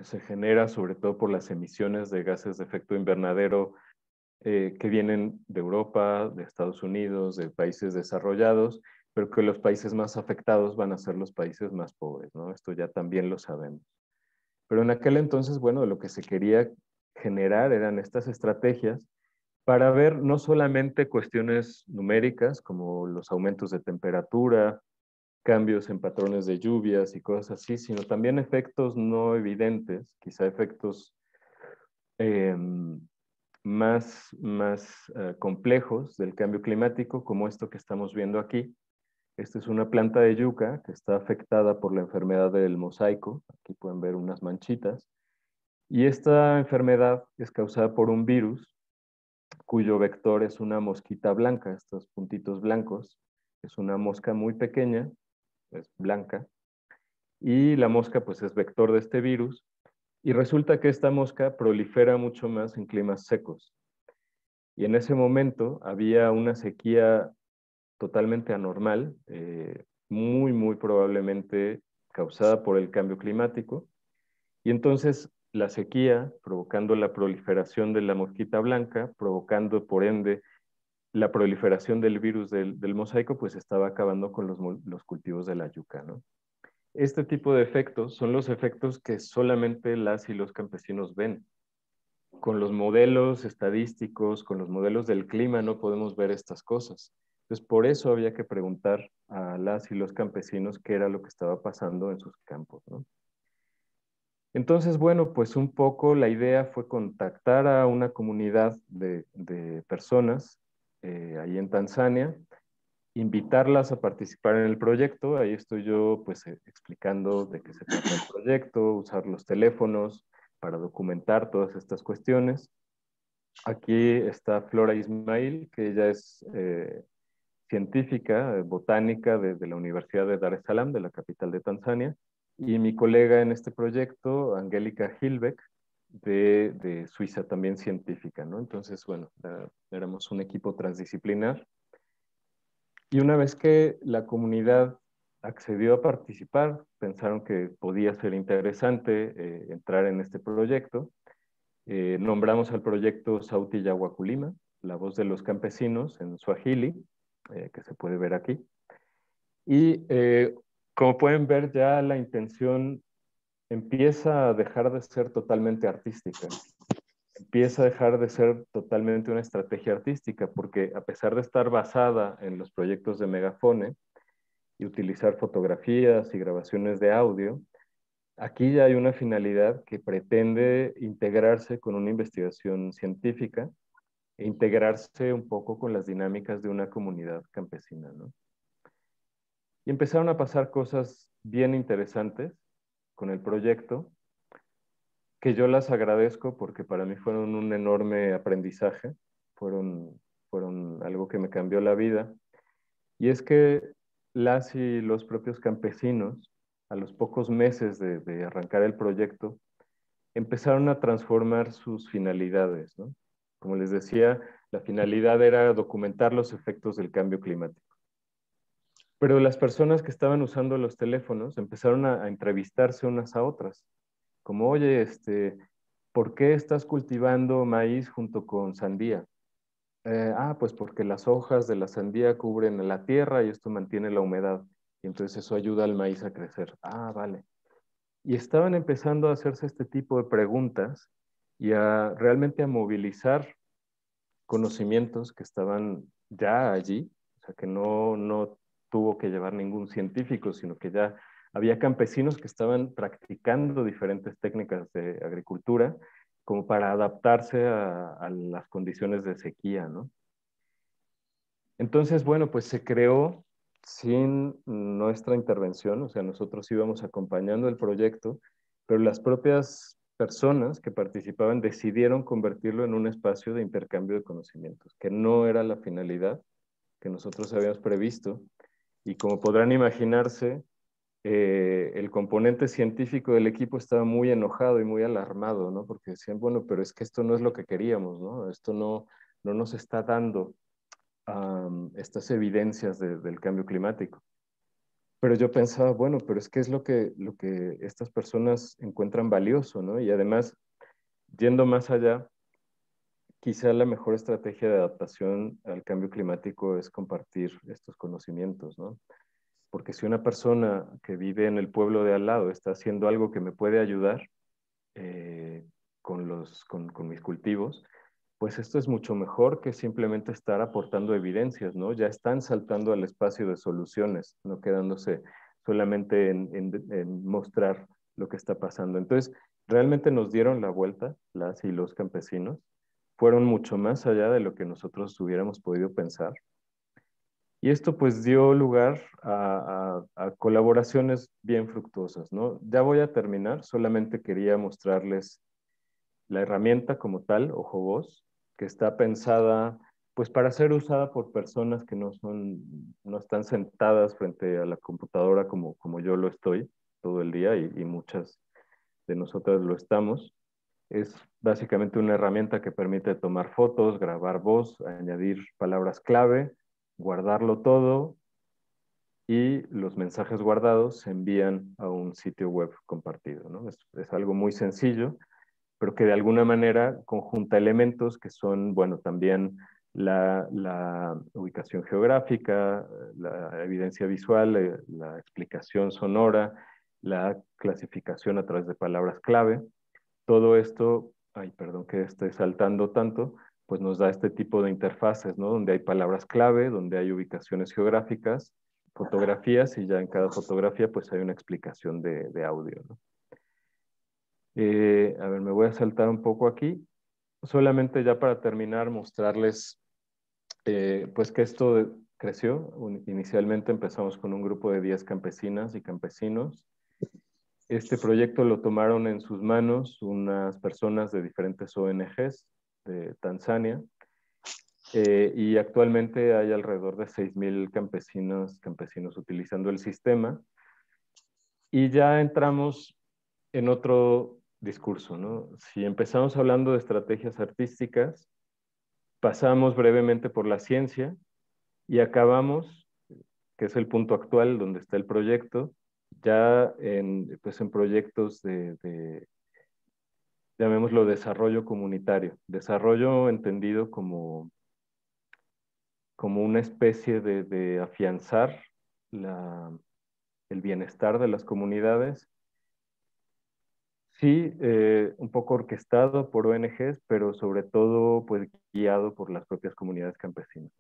se genera sobre todo por las emisiones de gases de efecto invernadero eh, que vienen de Europa, de Estados Unidos, de países desarrollados, pero que los países más afectados van a ser los países más pobres, ¿no? Esto ya también lo sabemos. Pero en aquel entonces, bueno, lo que se quería generar eran estas estrategias para ver no solamente cuestiones numéricas como los aumentos de temperatura, cambios en patrones de lluvias y cosas así, sino también efectos no evidentes, quizá efectos em, más, más eh, complejos del cambio climático, como esto que estamos viendo aquí. Esta es una planta de yuca que está afectada por la enfermedad del mosaico. Aquí pueden ver unas manchitas. Y esta enfermedad es causada por un virus cuyo vector es una mosquita blanca, estos puntitos blancos. Es una mosca muy pequeña es blanca, y la mosca pues es vector de este virus, y resulta que esta mosca prolifera mucho más en climas secos. Y en ese momento había una sequía totalmente anormal, eh, muy, muy probablemente causada por el cambio climático. Y entonces la sequía, provocando la proliferación de la mosquita blanca, provocando por ende la proliferación del virus del, mosaico pues estaba acabando con los, cultivos de la yuca, ¿no? Este tipo de efectos son los efectos que solamente las y los campesinos ven. Con los modelos estadísticos, con los modelos del clima no podemos ver estas cosas. Entonces, por eso había que preguntar a las y los campesinos qué era lo que estaba pasando en sus campos. Entonces, bueno, pues un poco la idea fue contactar a una comunidad de, de personas eh, ahí en Tanzania, invitarlas a participar en el proyecto. Ahí estoy yo pues eh, explicando de qué se trata el proyecto, usar los teléfonos para documentar todas estas cuestiones. Aquí está Flora Ismail, que ella es eh, científica, eh, botánica de, la Universidad de Dar es Salaam, de la capital de Tanzania, y mi colega en este proyecto, Angélica Hilbeck, de, de, Suiza, también científica, ¿no? Entonces, bueno, éramos un equipo transdisciplinar y una vez que la comunidad accedió a participar, pensaron que podía ser interesante eh, entrar en este proyecto. Eh, nombramos al proyecto Sauti Yaguaculima, la voz de los campesinos en Swahili, eh, que se puede ver aquí. Y como pueden ver, ya la intención empieza a dejar de ser totalmente artística empieza a dejar de ser totalmente una estrategia artística, porque a pesar de estar basada en los proyectos de Megafone y utilizar fotografías y grabaciones de audio, aquí ya hay una finalidad que pretende integrarse con una investigación científica e integrarse un poco con las dinámicas de una comunidad campesina. Y empezaron a pasar cosas bien interesantes con el proyecto que yo las agradezco porque para mí fueron un enorme aprendizaje, fueron, fueron algo que me cambió la vida. Y es que las y los propios campesinos, a los pocos meses de, arrancar el proyecto, empezaron a transformar sus finalidades. Como les decía, la finalidad era documentar los efectos del cambio climático. Pero las personas que estaban usando los teléfonos empezaron a entrevistarse unas a otras como, oye, este, ¿por qué estás cultivando maíz junto con sandía? Eh, ah, pues porque las hojas de la sandía cubren la tierra y esto mantiene la humedad. Y entonces eso ayuda al maíz a crecer. Ah, vale. Y estaban empezando a hacerse este tipo de preguntas y a realmente a movilizar conocimientos que estaban ya allí, o sea, que no, no tuvo que llevar ningún científico, sino que ya había campesinos que estaban practicando diferentes técnicas de agricultura como para adaptarse a, las condiciones de sequía, ¿no? Entonces, bueno, pues se creó sin nuestra intervención, o sea, nosotros íbamos acompañando el proyecto, pero las propias personas que participaban decidieron convertirlo en un espacio de intercambio de conocimientos, que no era la finalidad que nosotros habíamos previsto. Y como podrán imaginarse, eh, el componente científico del equipo estaba muy enojado y muy alarmado, ¿no? Porque decían, bueno, pero es que esto no es lo que queríamos, ¿no? Esto no, no nos está dando estas evidencias del cambio climático. Pero yo pensaba, bueno, pero es que es lo que, lo que estas personas encuentran valioso, ¿no? Y además, yendo más allá, quizá la mejor estrategia de adaptación al cambio climático es compartir estos conocimientos, ¿no? Porque si una persona que vive en el pueblo de al lado está haciendo algo que me puede ayudar eh, con, los, con, mis cultivos, pues esto es mucho mejor que simplemente estar aportando evidencias, ¿no? Ya están saltando al espacio de soluciones, no quedándose solamente en, mostrar lo que está pasando. Entonces, realmente nos dieron la vuelta, las y los campesinos, fueron mucho más allá de lo que nosotros hubiéramos podido pensar. Y esto pues dio lugar a, colaboraciones bien fructuosas, ¿no? Ya voy a terminar, solamente quería mostrarles la herramienta como tal, Ojo Voz, que está pensada pues para ser usada por personas que no son, no están sentadas frente a la computadora como, como yo lo estoy todo el día y, y muchas de nosotras lo estamos. Es básicamente una herramienta que permite tomar fotos, grabar voz, añadir palabras clave, guardarlo todo y los mensajes guardados se envían a un sitio web compartido. ¿no? Es, algo muy sencillo, pero que de alguna manera conjunta elementos que son, bueno, también la, la ubicación geográfica, la evidencia visual, eh, la explicación sonora, la clasificación a través de palabras clave. Todo esto, ay, perdón que esté saltando tanto, pues nos da este tipo de interfaces, ¿no? Donde hay palabras clave, donde hay ubicaciones geográficas, fotografías y ya en cada fotografía pues hay una explicación de, audio, ¿no? Eh, a ver, me voy a saltar un poco aquí. Solamente ya para terminar, mostrarles eh, pues que esto creció. Inicialmente empezamos con un grupo de 10 campesinas y campesinos. Este proyecto lo tomaron en sus manos unas personas de diferentes ONGs de Tanzania eh, y actualmente hay alrededor de 6.000 campesinos, campesinos utilizando el sistema. Y ya entramos en otro discurso, ¿no? Si empezamos hablando de estrategias artísticas, pasamos brevemente por la ciencia y acabamos, que es el punto actual donde está el proyecto, ya en, pues en proyectos de, de, llamémoslo desarrollo comunitario, desarrollo entendido como, como una especie de, afianzar el bienestar de las comunidades Sí, eh, un poco orquestado por ONGs, pero sobre todo pues guiado por las propias comunidades campesinas.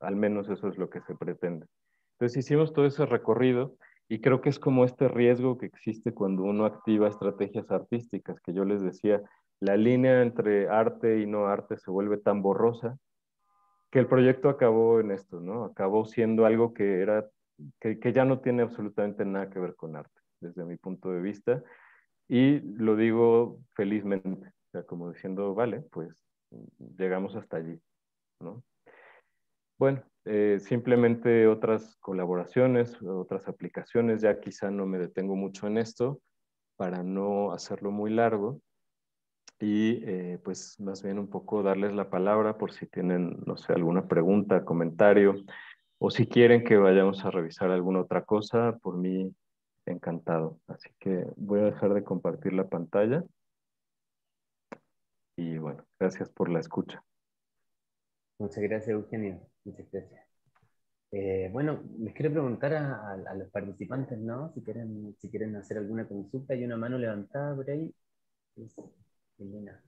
Al menos eso es lo que se pretende. Entonces hicimos todo ese recorrido y creo que es como este riesgo que existe cuando uno activa estrategias artísticas, que yo les decía, la línea entre arte y no arte se vuelve tan borrosa que el proyecto acabó en esto, ¿no? Acabó siendo algo que era que, que ya no tiene absolutamente nada que ver con arte, desde mi punto de vista y lo digo felizmente, o sea, como diciendo, vale, pues llegamos hasta allí, ¿no? Bueno, eh, simplemente otras colaboraciones, otras aplicaciones, ya quizá no me detengo mucho en esto para no hacerlo muy largo y eh, pues más bien un poco darles la palabra por si tienen, no sé, alguna pregunta, comentario o si quieren que vayamos a revisar alguna otra cosa, por mí encantado. Así que voy a dejar de compartir la pantalla. Y bueno, gracias por la escucha. Muchas gracias, Eugenio. Muchas gracias. Eh, bueno, les quiero preguntar a, los participantes, ¿no? Si quieren, si quieren hacer alguna consulta, hay una mano levantada por ahí. Es Elena.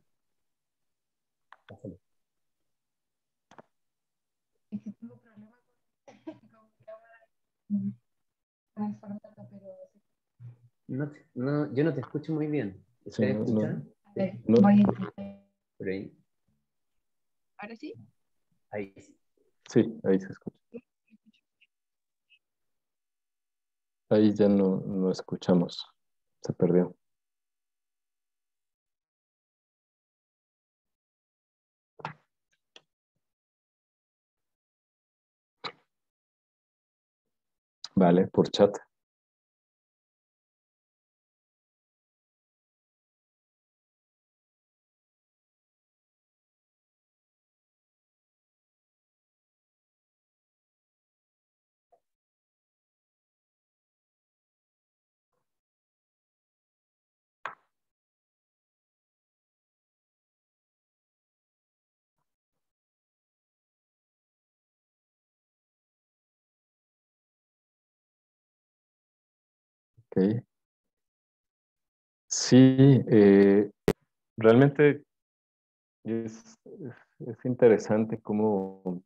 Pásale. No, no, yo no te escucho muy bien. ¿Ustedes sí, escuchan? A ver, voy a intentar. Por ahí. ¿Ahora sí? Ahí sí. Sí, ahí se escucha. Ahí ya no, no escuchamos. Se perdió. Vale, por chat. Sí, eh, realmente es, interesante cómo,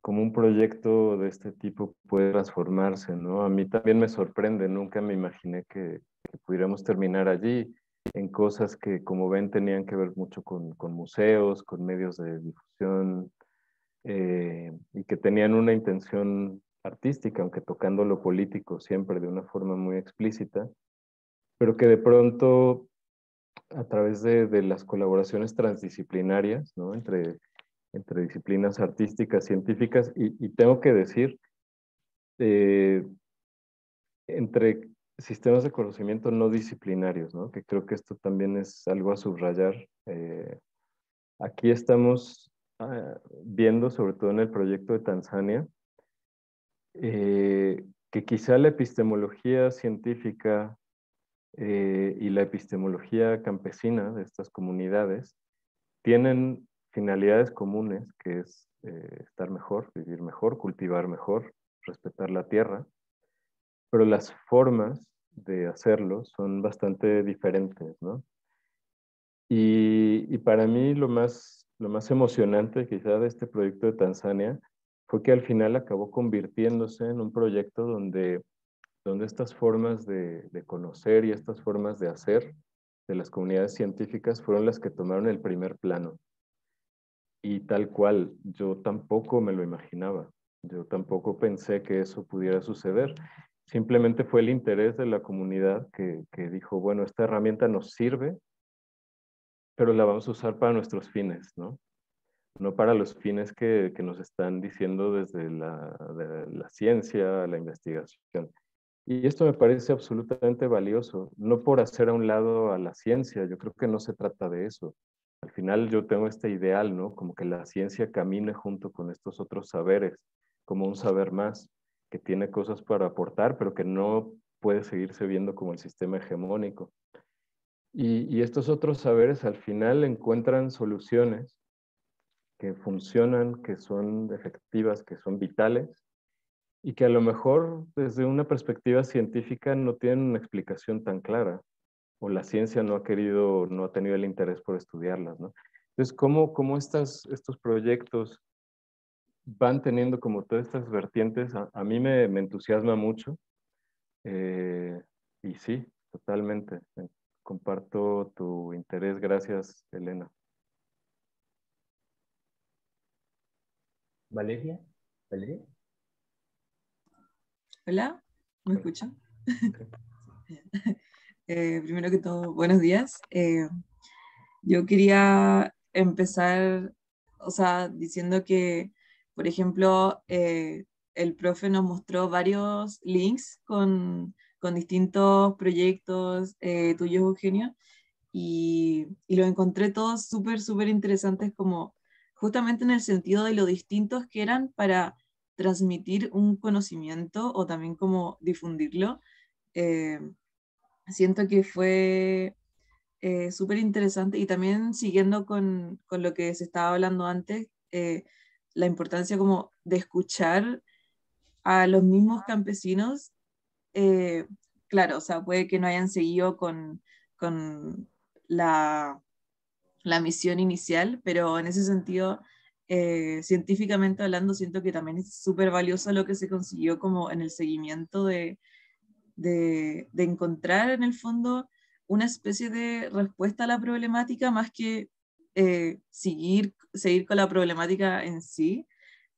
cómo, un proyecto de este tipo puede transformarse, ¿no? A mí también me sorprende, nunca me imaginé que, pudiéramos terminar allí en cosas que, como ven, tenían que ver mucho con, museos, con medios de difusión, eh, y que tenían una intención artística, aunque tocando lo político siempre de una forma muy explícita, pero que de pronto a través de, las colaboraciones transdisciplinarias, ¿no? entre, entre disciplinas artísticas, científicas, y, tengo que decir, eh, entre sistemas de conocimiento no disciplinarios, ¿no? que creo que esto también es algo a subrayar. Eh, aquí estamos ah, viendo, sobre todo en el proyecto de Tanzania, eh, que quizá la epistemología científica eh, y la epistemología campesina de estas comunidades tienen finalidades comunes, que es eh, estar mejor, vivir mejor, cultivar mejor, respetar la tierra, pero las formas de hacerlo son bastante diferentes, ¿no? Y, para mí lo más, lo más emocionante quizá de este proyecto de Tanzania fue que al final acabó convirtiéndose en un proyecto donde, donde estas formas de, conocer y estas formas de hacer de las comunidades científicas fueron las que tomaron el primer plano. Y tal cual, yo tampoco me lo imaginaba. Yo tampoco pensé que eso pudiera suceder. Simplemente fue el interés de la comunidad que, que dijo, bueno, esta herramienta nos sirve, pero la vamos a usar para nuestros fines, ¿no? No para los fines que, que nos están diciendo desde la, la ciencia, la investigación. Y esto me parece absolutamente valioso, no por hacer a un lado a la ciencia, yo creo que no se trata de eso. Al final yo tengo este ideal, ¿no? Como que la ciencia camine junto con estos otros saberes, como un saber más, que tiene cosas para aportar, pero que no puede seguirse viendo como el sistema hegemónico. Y, y estos otros saberes al final encuentran soluciones que funcionan, que son efectivas, que son vitales y que a lo mejor desde una perspectiva científica no tienen una explicación tan clara o la ciencia no ha querido, no ha tenido el interés por estudiarlas, ¿no? Entonces, ¿cómo, cómo estas, estos proyectos van teniendo como todas estas vertientes? A, mí me, me, entusiasma mucho eh, y sí, totalmente. Comparto tu interés. Gracias, Elena. Valeria, Valeria. Hola, ¿me escuchan? eh, primero que todo, buenos días. Eh, yo quería empezar, o sea, diciendo que, por ejemplo, eh, el profe nos mostró varios links con, con distintos proyectos tuyos, Eugenio, y, y los encontré todos súper, súper interesantes como justamente en el sentido de lo distintos que eran para transmitir un conocimiento o también como difundirlo. Eh, siento que fue eh, súper interesante y también siguiendo con, con, lo que se estaba hablando antes, eh, la importancia como de escuchar a los mismos campesinos. claro, o sea, puede que no hayan seguido con, con la, la misión inicial, pero en ese sentido eh, científicamente hablando, siento que también es súper valioso lo que se consiguió como en el seguimiento de, de, encontrar en el fondo una especie de respuesta a la problemática más que eh, seguir, seguir con la problemática en sí,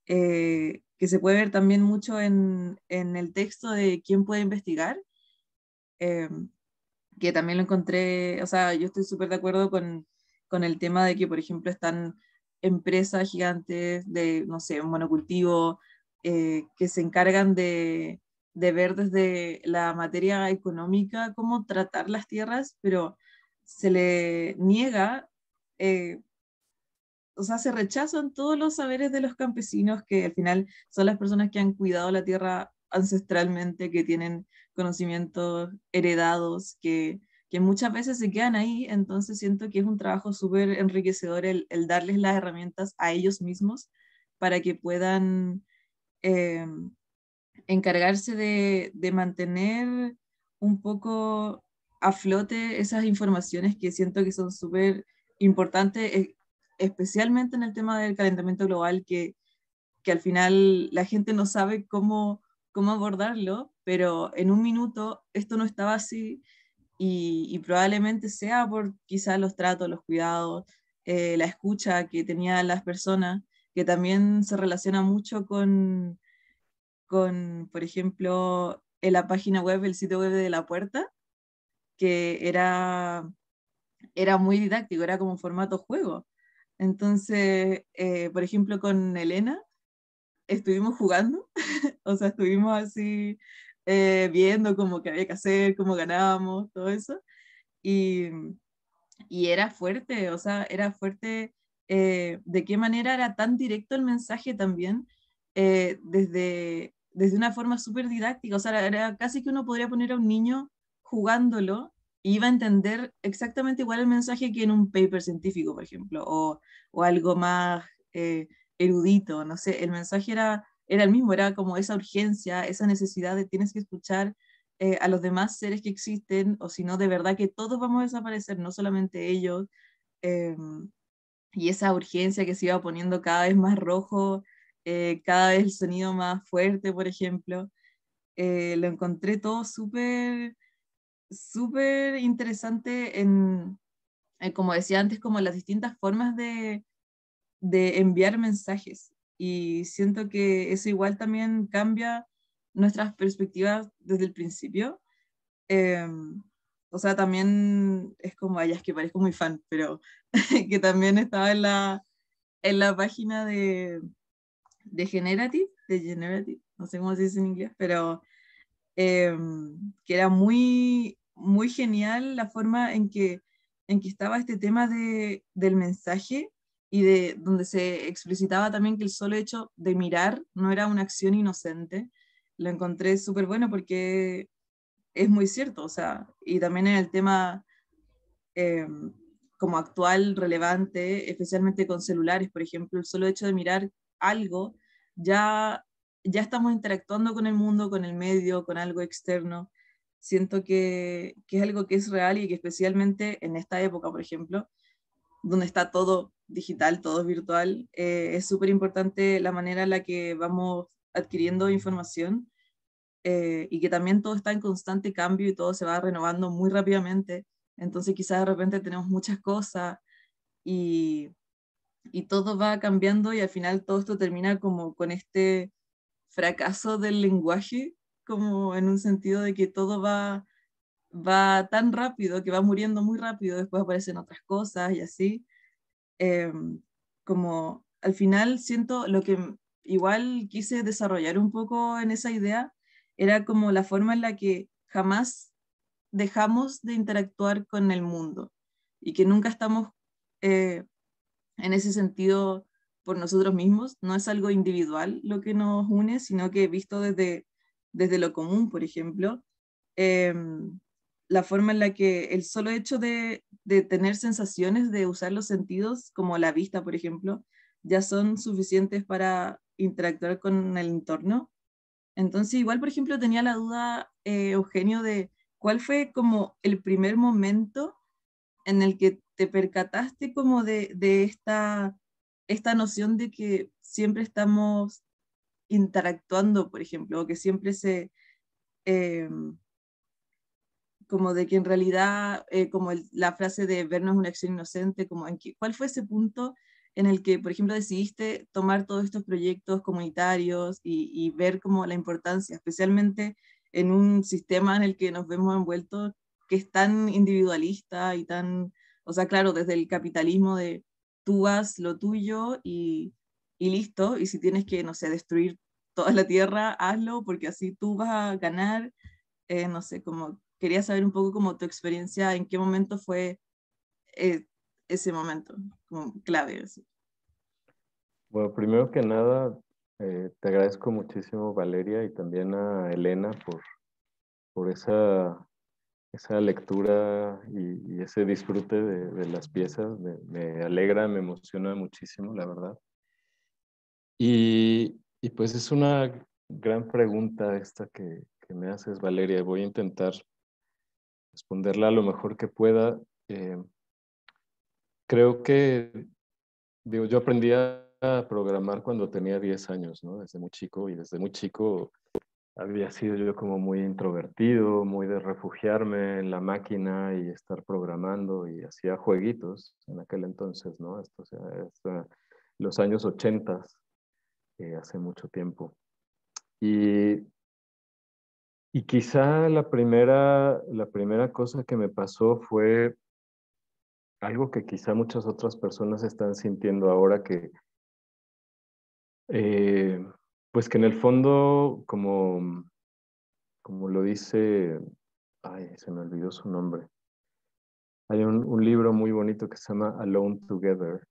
eh, que se puede ver también mucho en, en el texto de quién puede investigar, que también lo encontré, o sea, yo estoy súper de acuerdo con, con el tema de que, por ejemplo, están empresas gigantes de, no sé, monocultivo, eh, que se encargan de, de, ver desde la materia económica cómo tratar las tierras, pero se le niega, eh, o sea, se rechazan todos los saberes de los campesinos, que al final son las personas que han cuidado la tierra ancestralmente, que tienen conocimientos heredados, que que muchas veces se quedan ahí, entonces siento que es un trabajo súper enriquecedor el, darles las herramientas a ellos mismos para que puedan eh, encargarse de, mantener un poco a flote esas informaciones que siento que son súper importantes, e, especialmente en el tema del calentamiento global, que, que al final la gente no sabe cómo, cómo abordarlo, pero en un minuto esto no estaba así y, probablemente sea por quizás los tratos, los cuidados, eh, la escucha que tenían las personas, que también se relaciona mucho con, con, por ejemplo, en la página web, el sitio web de La Puerta, que era, era muy didáctico, era como un formato juego. Entonces, eh, por ejemplo, con Elena, estuvimos jugando, o sea, estuvimos así eh, viendo cómo que había que hacer, cómo ganábamos, todo eso. Y, y era fuerte, o sea, era fuerte eh, de qué manera era tan directo el mensaje también, eh, desde, desde una forma súper didáctica, o sea, era casi que uno podría poner a un niño jugándolo y iba a entender exactamente igual el mensaje que en un paper científico, por ejemplo, o, o algo más erudito, no sé, el mensaje era era el mismo, era como esa urgencia, esa necesidad de tienes que escuchar eh, a los demás seres que existen, o si no, de verdad que todos vamos a desaparecer, no solamente ellos. Em, y esa urgencia que se iba poniendo cada vez más rojo, eh, cada vez el sonido más fuerte, por ejemplo. Eh, lo encontré todo súper, súper interesante en, como decía antes, como las distintas formas de, de enviar mensajes. Y siento que eso igual también cambia nuestras perspectivas desde el principio. Em, o sea, también es como, ay, es que parezco muy fan, pero que también estaba en la, en la página de, de Generative, de Generative, no sé cómo se dice en inglés, pero em, que era muy, muy genial la forma en que, en que estaba este tema de, del mensaje y de donde se explicitaba también que el solo hecho de mirar no era una acción inocente. Lo encontré súper bueno porque es muy cierto, o sea, y también en el tema em, como actual, relevante, especialmente con celulares, por ejemplo, el solo hecho de mirar algo, ya, ya estamos interactuando con el mundo, con el medio, con algo externo. Siento que, que es algo que es real y que especialmente en esta época, por ejemplo, donde está todo digital, todo virtual, eh, es súper importante la manera en la que vamos adquiriendo información eh, y que también todo está en constante cambio y todo se va renovando muy rápidamente. Entonces quizás de repente tenemos muchas cosas y, y todo va cambiando y al final todo esto termina como con este fracaso del lenguaje, como en un sentido de que todo va, va tan rápido, que va muriendo muy rápido, después aparecen otras cosas y así. Em, como al final siento lo que igual quise desarrollar un poco en esa idea era como la forma en la que jamás dejamos de interactuar con el mundo y que nunca estamos eh, en ese sentido por nosotros mismos, no es algo individual lo que nos une, sino que visto desde, desde lo común, por ejemplo, em, la forma en la que el solo hecho de, de, tener sensaciones, de usar los sentidos, como la vista, por ejemplo, ya son suficientes para interactuar con el entorno. Entonces, igual, por ejemplo, tenía la duda, eh, Eugenio, de cuál fue como el primer momento en el que te percataste como de, de esta, esta noción de que siempre estamos interactuando, por ejemplo, o que siempre se... Eh, como de que en realidad, eh, como la frase de vernos una acción inocente, como en que, ¿cuál fue ese punto en el que, por ejemplo, decidiste tomar todos estos proyectos comunitarios y, ver como la importancia, especialmente en un sistema en el que nos vemos envueltos, que es tan individualista y tan, o sea, claro, desde el capitalismo de tú haz lo tuyo y, y listo, y si tienes que, no sé, destruir toda la tierra, hazlo, porque así tú vas a ganar, eh, no sé, como quería saber un poco como tu experiencia, en qué momento fue eh, ese momento, como clave. Bueno, primero que nada, eh, te agradezco muchísimo Valeria y también a Elena por, por esa, esa lectura y, ese disfrute de, las piezas. Me, me, alegra, me emociona muchísimo, la verdad. Y, y pues es una gran pregunta esta que, que me haces, Valeria. Voy a intentar responderla lo mejor que pueda. Eh, creo que, digo, yo aprendí a programar cuando tenía 10 años, ¿no? Desde muy chico y desde muy chico había sido yo como muy introvertido, muy de refugiarme en la máquina y estar programando y hacía jueguitos en aquel entonces, ¿no? Esto, o sea, los años 80, eh, hace mucho tiempo. Y y quizá la primera, la primera cosa que me pasó fue algo que quizá muchas otras personas están sintiendo ahora que, eh, pues que en el fondo, como, como lo dice, ay, se me olvidó su nombre. Hay un, libro muy bonito que se llama Alone Together.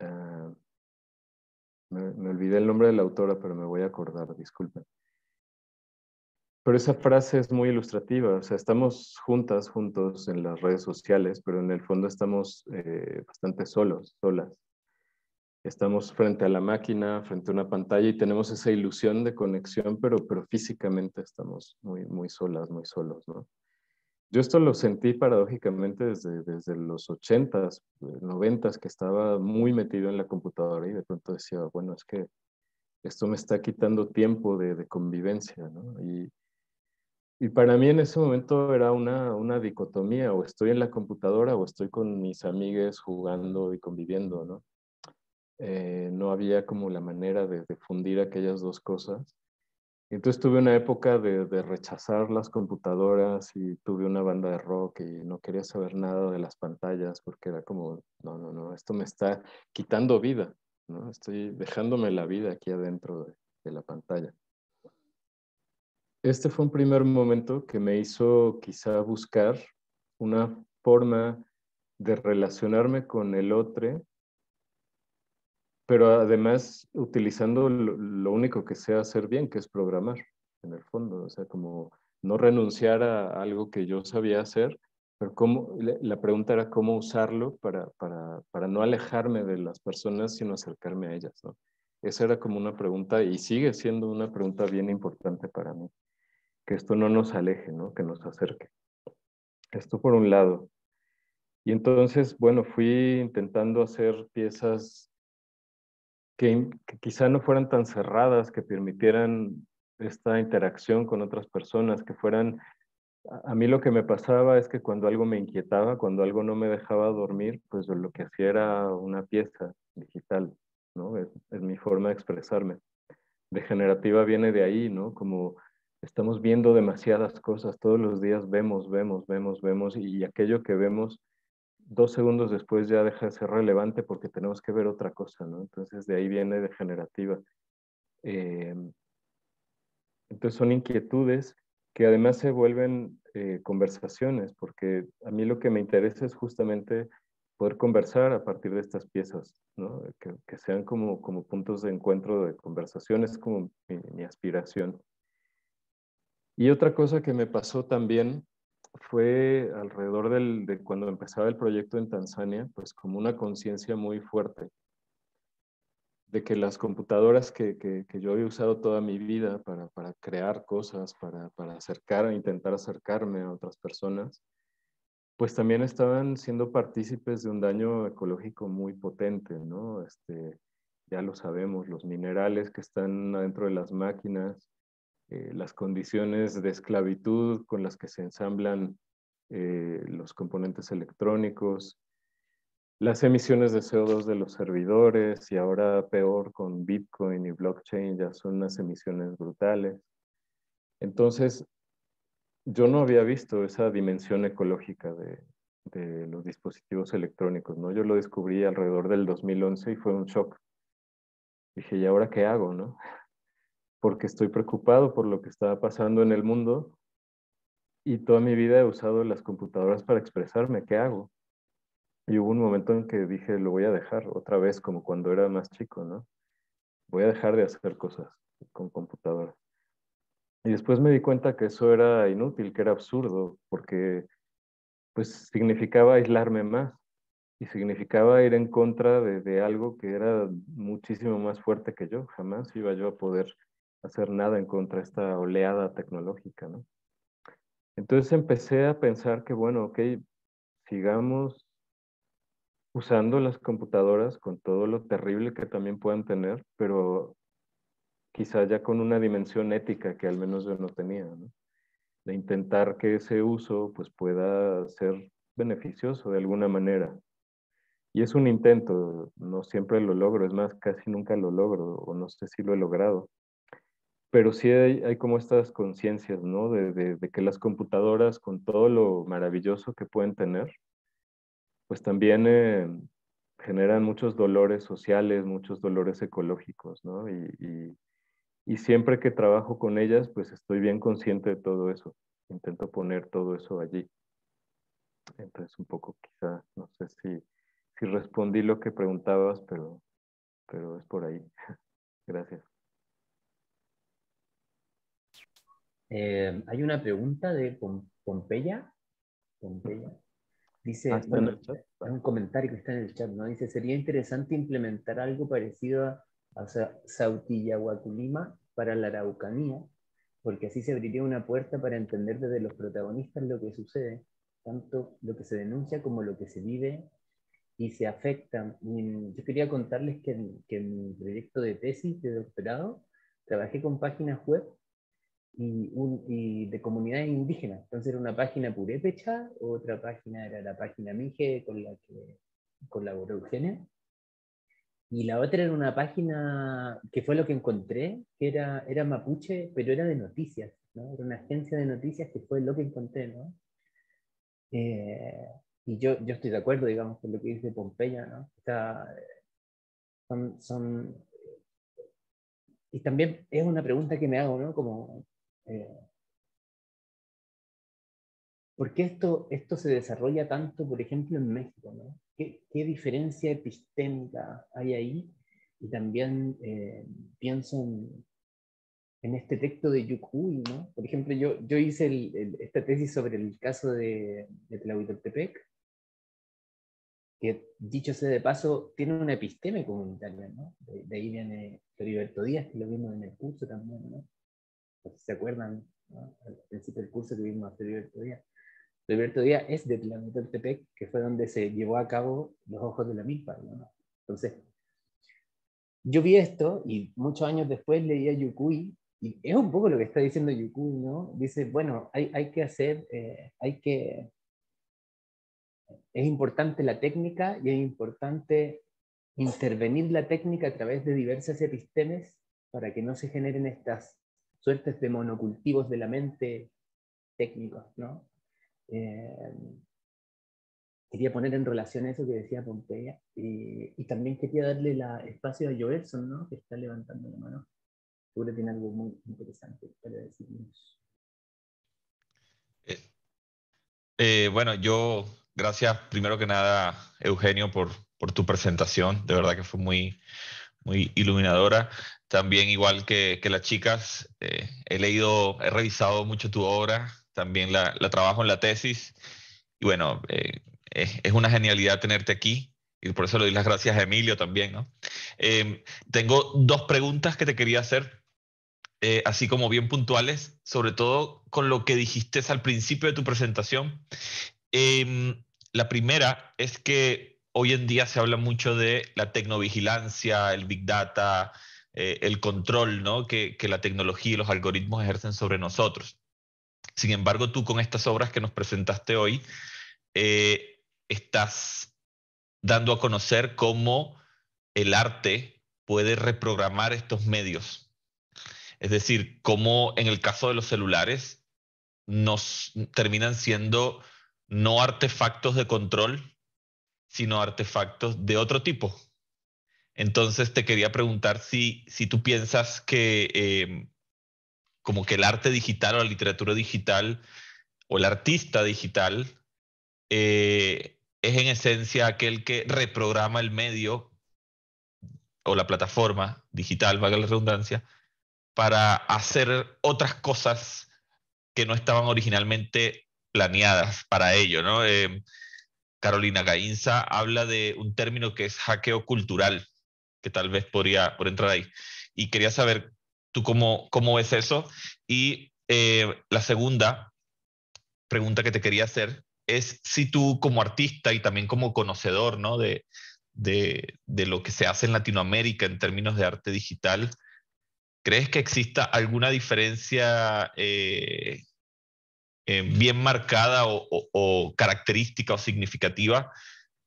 Ah, me, me olvidé el nombre de la autora, pero me voy a acordar, disculpen. Pero esa frase es muy ilustrativa, o sea, estamos juntas, juntos en las redes sociales, pero en el fondo estamos eh, bastante solos, solas. Estamos frente a la máquina, frente a una pantalla y tenemos esa ilusión de conexión, pero, pero físicamente estamos muy, muy solas, muy solos, ¿no? Yo esto lo sentí paradójicamente desde, desde los 80s, 90s, que estaba muy metido en la computadora y de pronto decía, bueno, es que esto me está quitando tiempo de, de convivencia, ¿no? Y, y para mí en ese momento era una, una dicotomía, o estoy en la computadora o estoy con mis amigues jugando y conviviendo, ¿no? eh, no había como la manera de, de, fundir aquellas dos cosas. Entonces tuve una época de, de, rechazar las computadoras y tuve una banda de rock y no quería saber nada de las pantallas porque era como, no, no, no, esto me está quitando vida, ¿no? Estoy dejándome la vida aquí adentro de, de la pantalla. Este fue un primer momento que me hizo quizá buscar una forma de relacionarme con el otro, pero además utilizando lo, único que sé hacer bien, que es programar, en el fondo, o sea, como no renunciar a algo que yo sabía hacer, pero cómo, la pregunta era cómo usarlo para, para, para no alejarme de las personas, sino acercarme a ellas, ¿no? Esa era como una pregunta y sigue siendo una pregunta bien importante para mí, que esto no nos aleje, ¿no? Que nos acerque. Esto por un lado. Y entonces, bueno, fui intentando hacer piezas que, quizá no fueran tan cerradas, que permitieran esta interacción con otras personas, que fueran... A mí lo que me pasaba es que cuando algo me inquietaba, cuando algo no me dejaba dormir, pues lo que hacía era una pieza digital, ¿no? Es, es mi forma de expresarme. Degenerativa viene de ahí, ¿no? Como estamos viendo demasiadas cosas, todos los días vemos, vemos, vemos, vemos, y aquello que vemos dos segundos después ya deja de ser relevante porque tenemos que ver otra cosa, ¿no? Entonces de ahí viene degenerativa. Eh, entonces son inquietudes que además se vuelven eh, conversaciones, porque a mí lo que me interesa es justamente poder conversar a partir de estas piezas, ¿no? que, que, sean como, como puntos de encuentro de conversaciones, como mi, mi aspiración. Y otra cosa que me pasó también fue alrededor de cuando empezaba el proyecto en Tanzania, pues como una conciencia muy fuerte de que las computadoras que, que, yo había usado toda mi vida para, para crear cosas, para, para acercar, intentar acercarme a otras personas, pues también estaban siendo partícipes de un daño ecológico muy potente, ¿no? Este, ya lo sabemos, los minerales que están adentro de las máquinas, eh, las condiciones de esclavitud con las que se ensamblan eh, los componentes electrónicos, las emisiones de CO2 de los servidores y ahora peor con Bitcoin y blockchain ya son unas emisiones brutales. Entonces, yo no había visto esa dimensión ecológica de, de los dispositivos electrónicos, ¿no? Yo lo descubrí alrededor del 2011 y fue un shock. Dije, ¿y ahora qué hago, no? Porque estoy preocupado por lo que estaba pasando en el mundo y toda mi vida he usado las computadoras para expresarme, ¿qué hago? Y hubo un momento en que dije, lo voy a dejar otra vez, como cuando era más chico, ¿no? Voy a dejar de hacer cosas con computadoras. Y después me di cuenta que eso era inútil, que era absurdo, porque pues significaba aislarme más y significaba ir en contra de, de algo que era muchísimo más fuerte que yo. Jamás iba yo a poder hacer nada en contra de esta oleada tecnológica, ¿no? Entonces empecé a pensar que, bueno, ok, sigamos usando las computadoras con todo lo terrible que también puedan tener, pero quizá ya con una dimensión ética que al menos yo no tenía. De intentar que ese uso pues pueda ser beneficioso de alguna manera. Y es un intento, no siempre lo logro, es más, casi nunca lo logro, o no sé si lo he logrado pero sí hay, hay como estas conciencias, ¿no? De, de, de, que las computadoras, con todo lo maravilloso que pueden tener, pues también eh, generan muchos dolores sociales, muchos dolores ecológicos, ¿no? Y, y, y, siempre que trabajo con ellas, pues estoy bien consciente de todo eso. Intento poner todo eso allí. Entonces, un poco quizá, no sé si, si respondí lo que preguntabas, pero, pero es por ahí. Gracias. Eh, hay una pregunta de Pompeya. Pompeya. Dice, ah, bueno, es un comentario que está en el chat, ¿no? Dice, sería interesante implementar algo parecido a, a Sautillahuaculima para la Araucanía, porque así se abriría una puerta para entender desde los protagonistas lo que sucede, tanto lo que se denuncia como lo que se vive y se afecta. yo quería contarles que, que en mi proyecto de tesis de doctorado trabajé con páginas web y, un, y, de comunidades indígenas. Entonces era una página purépecha, otra página era la página Mije con la que colaboró Eugenia. y la otra era una página que fue lo que encontré, que era, era mapuche, pero era de noticias, ¿no? Era una agencia de noticias que fue lo que encontré, ¿no? Eh, y yo, yo estoy de acuerdo, digamos, con lo que dice Pompeya, ¿no? son, son, y también es una pregunta que me hago, ¿no? Como, eh, ¿Por qué esto, esto se desarrolla tanto, por ejemplo, en México? ¿no? ¿Qué, ¿Qué, diferencia epistémica hay ahí? Y también eh, pienso en, este texto de Yukui, ¿no? Por ejemplo, yo, yo hice esta tesis sobre el caso de, de Tlahuitoltepec, que dicho sea de paso, tiene una episteme comunitaria, ¿no? De, ahí viene Heriberto Díaz, que lo vimos en el curso también, ¿no? Si se acuerdan, ¿no? al principio del curso que vimos a Heriberto Díaz. Alberto Díaz es de Tepec, que fue donde se llevó a cabo los ojos de la milpa. ¿no? Entonces, yo vi esto y muchos años después leía Yukui, y es un poco lo que está diciendo Yukui, ¿no? Dice, bueno, hay, hay que hacer, eh, hay que... Es importante la técnica y es importante intervenir la técnica a través de diversas epistemes para que no se generen estas suertes de monocultivos de la mente técnicos, ¿no? Eh, quería poner en relación eso que decía Pompeya y, también quería darle el espacio a Joelson, ¿no? que está levantando la mano. Seguro tiene algo muy interesante para decirnos. Eh, eh, bueno, yo, gracias primero que nada, Eugenio, por, por tu presentación. De verdad que fue muy, muy iluminadora. También, igual que, que las chicas, he leído, he revisado mucho tu obra, también la, trabajo en la tesis. Y bueno, eh, es, una genialidad tenerte aquí. Y por eso le doy las gracias a Emilio también, ¿no? Em, tengo dos preguntas que te quería hacer, eh, así como bien puntuales, sobre todo con lo que dijiste al principio de tu presentación. Em, la primera es que hoy en día se habla mucho de la tecnovigilancia, el big data, eh, el control ¿no? que, la tecnología y los algoritmos ejercen sobre nosotros. Sin embargo, tú con estas obras que nos presentaste hoy, eh, estás dando a conocer cómo el arte puede reprogramar estos medios. Es decir, cómo en el caso de los celulares nos terminan siendo no artefactos de control, sino artefactos de otro tipo. Entonces te quería preguntar si, si tú piensas que eh, como que el arte digital o la literatura digital o el artista digital eh, es en esencia aquel que reprograma el medio o la plataforma digital, valga la redundancia, para hacer otras cosas que no estaban originalmente planeadas para ello. ¿no? Eh, Carolina Gainza habla de un término que es hackeo cultural, que tal vez podría por entrar ahí. Y quería saber ¿Tú cómo, cómo ves eso? Y eh, la segunda pregunta que te quería hacer es si tú como artista y también como conocedor ¿no? de, de, lo que se hace en Latinoamérica en términos de arte digital, ¿crees que exista alguna diferencia eh, eh, bien marcada o, característica o significativa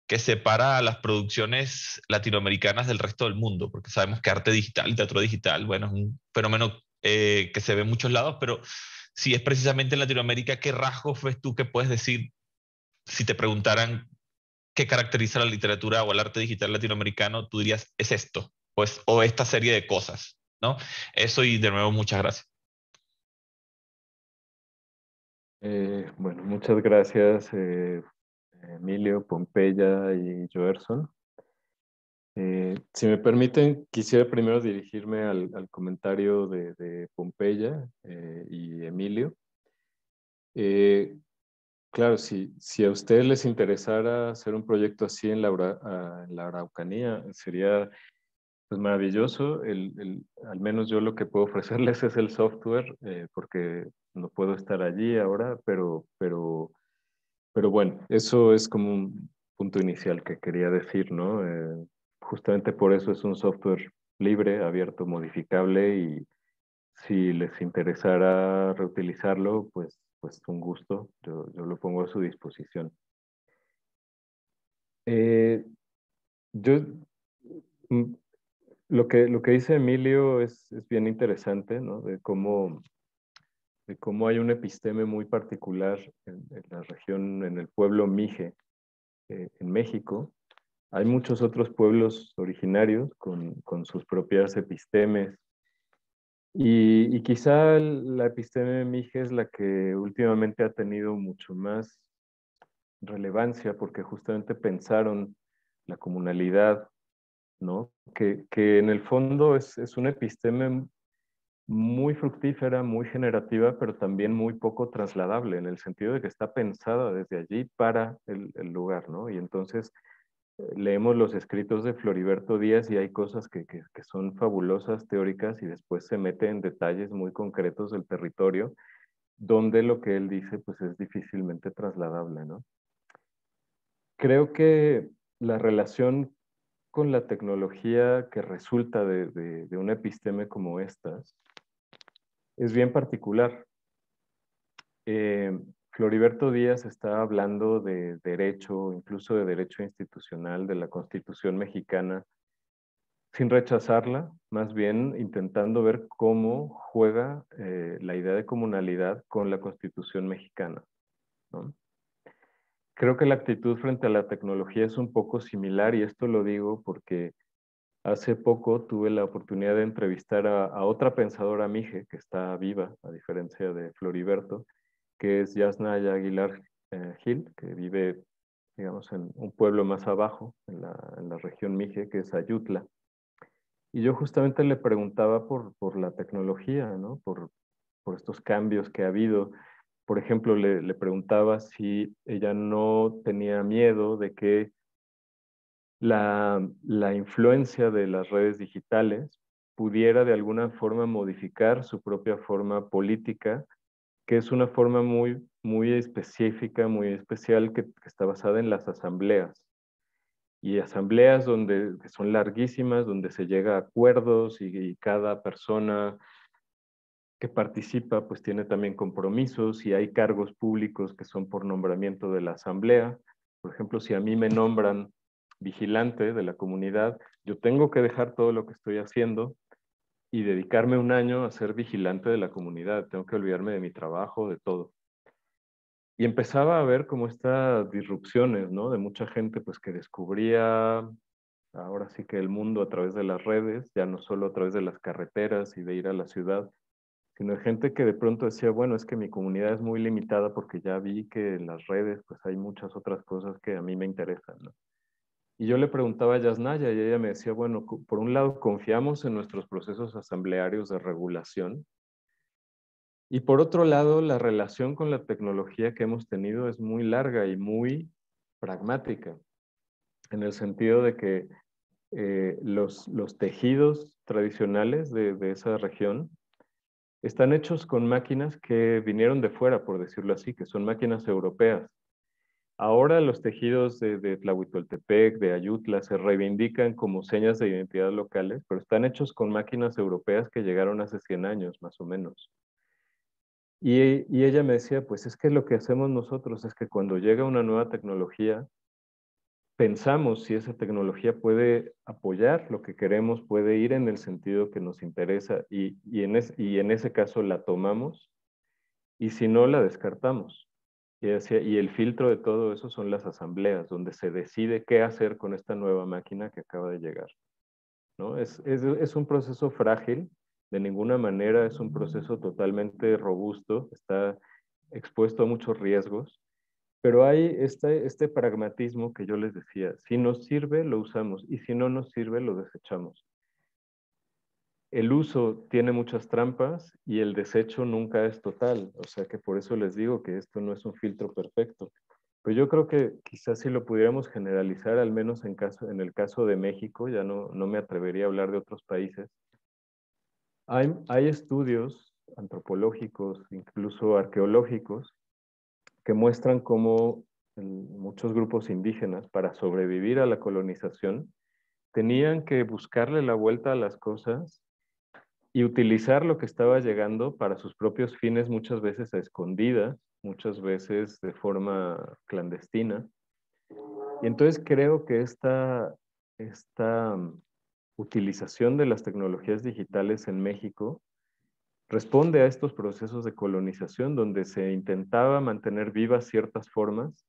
que separa a las producciones latinoamericanas del resto del mundo, porque sabemos que arte digital teatro digital, bueno, es un fenómeno eh, que se ve en muchos lados, pero si es precisamente en Latinoamérica, ¿qué rasgos ves tú que puedes decir si te preguntaran qué caracteriza la literatura o el arte digital latinoamericano? Tú dirías, es esto, pues, o esta serie de cosas, ¿no? Eso y de nuevo, muchas gracias. Eh, bueno, muchas gracias eh, Emilio, Pompeya y Joerson. Eh, si me permiten, quisiera primero dirigirme al, comentario de, Pompeya eh, y Emilio. Eh, claro, si, si a ustedes les interesara hacer un proyecto así en la, ah, en la Araucanía, sería pues, maravilloso. El, al menos yo lo que puedo ofrecerles es el software, porque no puedo estar allí ahora, pero, pero pero bueno, eso es como un punto inicial que quería decir, ¿no? Eh, justamente por eso es un software libre, abierto, modificable y si les interesara reutilizarlo, pues, pues un gusto, yo, yo lo pongo a su disposición. Eh, yo, mm, lo que, lo que dice Emilio es, es bien interesante, ¿no? De cómo, de cómo hay un episteme muy particular en, la región, en el pueblo Mije, eh, en México. Hay muchos otros pueblos originarios con, con sus propias epistemes. Y, y, quizá la episteme Mije es la que últimamente ha tenido mucho más relevancia porque justamente pensaron la comunalidad ¿no? Que, que en el fondo es, es una episteme muy fructífera, muy generativa, pero también muy poco trasladable, en el sentido de que está pensada desde allí para el, el lugar, ¿no? Y entonces eh, leemos los escritos de Floriberto Díaz y hay cosas que, que, que, son fabulosas teóricas y después se mete en detalles muy concretos del territorio, donde lo que él dice pues es difícilmente trasladable, ¿no? Creo que la relación con la tecnología que resulta de, de, una episteme como estas es bien particular. Eh, Floriberto Díaz está hablando de derecho, incluso de derecho institucional, de la Constitución mexicana, sin rechazarla, más bien intentando ver cómo juega eh, la idea de comunalidad con la Constitución mexicana. creo que la actitud frente a la tecnología es un poco similar y esto lo digo porque hace poco tuve la oportunidad de entrevistar a, otra pensadora mije que está viva, a diferencia de Floriberto, que es Yasnaya Aguilar eh, Gil, que vive, digamos, en un pueblo más abajo, en la, región mije, que es Ayutla. Y yo justamente le preguntaba por, la tecnología, ¿no? Por estos cambios que ha habido por ejemplo, le, preguntaba si ella no tenía miedo de que la, influencia de las redes digitales pudiera de alguna forma modificar su propia forma política, que es una forma muy, muy específica, muy especial, que, está basada en las asambleas. Y asambleas donde, son larguísimas, donde se llega a acuerdos y cada persona que participa pues tiene también compromisos y hay cargos públicos que son por nombramiento de la asamblea. Por ejemplo, si a mí me nombran vigilante de la comunidad, yo tengo que dejar todo lo que estoy haciendo y dedicarme un año a ser vigilante de la comunidad. Tengo que olvidarme de mi trabajo, de todo. Y empezaba a ver como estas disrupciones, ¿no? De mucha gente pues que descubría ahora sí que el mundo a través de las redes, ya no solo a través de las carreteras y de ir a la ciudad, sino gente que de pronto decía, bueno, es que mi comunidad es muy limitada porque ya vi que en las redes pues hay muchas otras cosas que a mí me interesan, ¿no? Y yo le preguntaba a Yasnaya y ella me decía, bueno, por un lado confiamos en nuestros procesos asamblearios de regulación y por otro lado la relación con la tecnología que hemos tenido es muy larga y muy pragmática, en el sentido de que eh, los, los tejidos tradicionales de, de esa región están hechos con máquinas que vinieron de fuera, por decirlo así, que son máquinas europeas. Ahora los tejidos de, de Tlahuitoltepec, de Ayutla, se reivindican como señas de identidad locales, pero están hechos con máquinas europeas que llegaron hace 100 años, más o menos. Y, ella me decía, pues es que lo que hacemos nosotros es que cuando llega una nueva tecnología, pensamos si esa tecnología puede apoyar lo que queremos, puede ir en el sentido que nos interesa y en, ese caso la tomamos y si no la descartamos. Y, el filtro de todo eso son las asambleas, donde se decide qué hacer con esta nueva máquina que acaba de llegar. ¿no? Es, es, es un proceso frágil, de ninguna manera es un proceso totalmente robusto, está expuesto a muchos riesgos, pero hay este, este pragmatismo que yo les decía, si nos sirve, lo usamos, y si no nos sirve, lo desechamos. El uso tiene muchas trampas y el desecho nunca es total, o sea que por eso les digo que esto no es un filtro perfecto. Pero yo creo que quizás si lo pudiéramos generalizar, al menos en, el caso de México, ya no, no me atrevería a hablar de otros países, hay estudios antropológicos, incluso arqueológicos, que muestran cómo muchos grupos indígenas, para sobrevivir a la colonización, tenían que buscarle la vuelta a las cosas y utilizar lo que estaba llegando para sus propios fines, muchas veces a escondidas, muchas veces de forma clandestina. Y entonces creo que esta, esta utilización de las tecnologías digitales en México responde a estos procesos de colonización donde se intentaba mantener vivas ciertas formas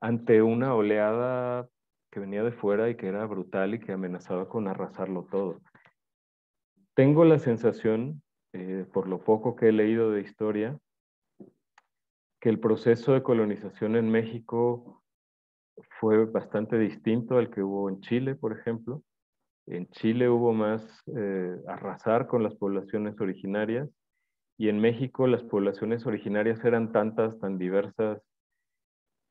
ante una oleada que venía de fuera y que era brutal y que amenazaba con arrasarlo todo. Tengo la sensación, eh, por lo poco que he leído de historia, que el proceso de colonización en México fue bastante distinto al que hubo en Chile, por ejemplo. En Chile hubo más eh, arrasar con las poblaciones originarias y en México las poblaciones originarias eran tantas, tan diversas,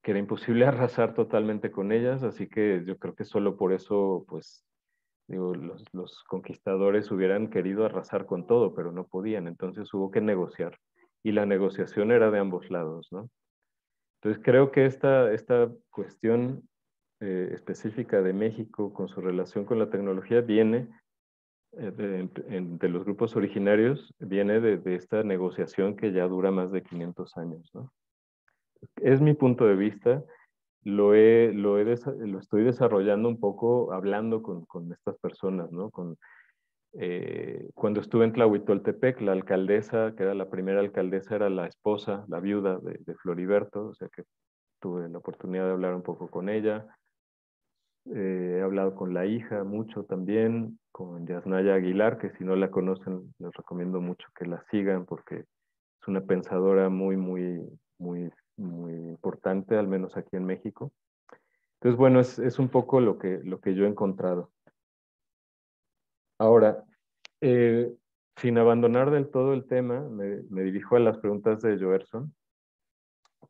que era imposible arrasar totalmente con ellas, así que yo creo que solo por eso, pues, digo, los, los conquistadores hubieran querido arrasar con todo, pero no podían, entonces hubo que negociar y la negociación era de ambos lados, ¿no? Entonces creo que esta, esta cuestión eh, específica de México con su relación con la tecnología viene eh, de, los grupos originarios, viene de, esta negociación que ya dura más de 500 años. ¿no? Es mi punto de vista, lo, he, lo, he, lo estoy desarrollando un poco hablando con, con estas personas, ¿no? con eh, cuando estuve en Tlahuitoltepec, la alcaldesa, que era la primera alcaldesa, era la esposa, la viuda de, Floriberto, o sea que tuve la oportunidad de hablar un poco con ella. Eh, he hablado con la hija mucho también, con Yasnaya Aguilar, que si no la conocen, les recomiendo mucho que la sigan porque es una pensadora muy, muy, muy, muy importante, al menos aquí en México. Entonces, bueno, es, es un poco lo que, lo que yo he encontrado. Ahora, eh, sin abandonar del todo el tema, me, dirijo a las preguntas de Joerson,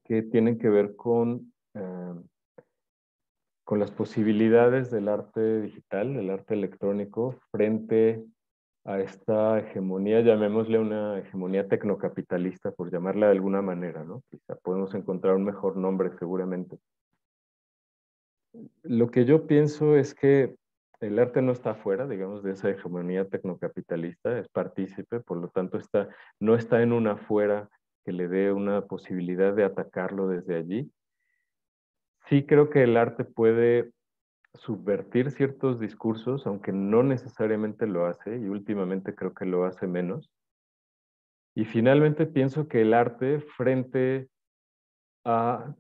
que tienen que ver con, eh, con las posibilidades del arte digital, del arte electrónico, frente a esta hegemonía, llamémosle una hegemonía tecnocapitalista, por llamarla de alguna manera, ¿no? Quizá podemos encontrar un mejor nombre seguramente. Lo que yo pienso es que el arte no está fuera, digamos, de esa hegemonía tecnocapitalista, es partícipe, por lo tanto está, no está en una fuera que le dé una posibilidad de atacarlo desde allí. Sí creo que el arte puede subvertir ciertos discursos, aunque no necesariamente lo hace, y últimamente creo que lo hace menos. Y finalmente pienso que el arte frente a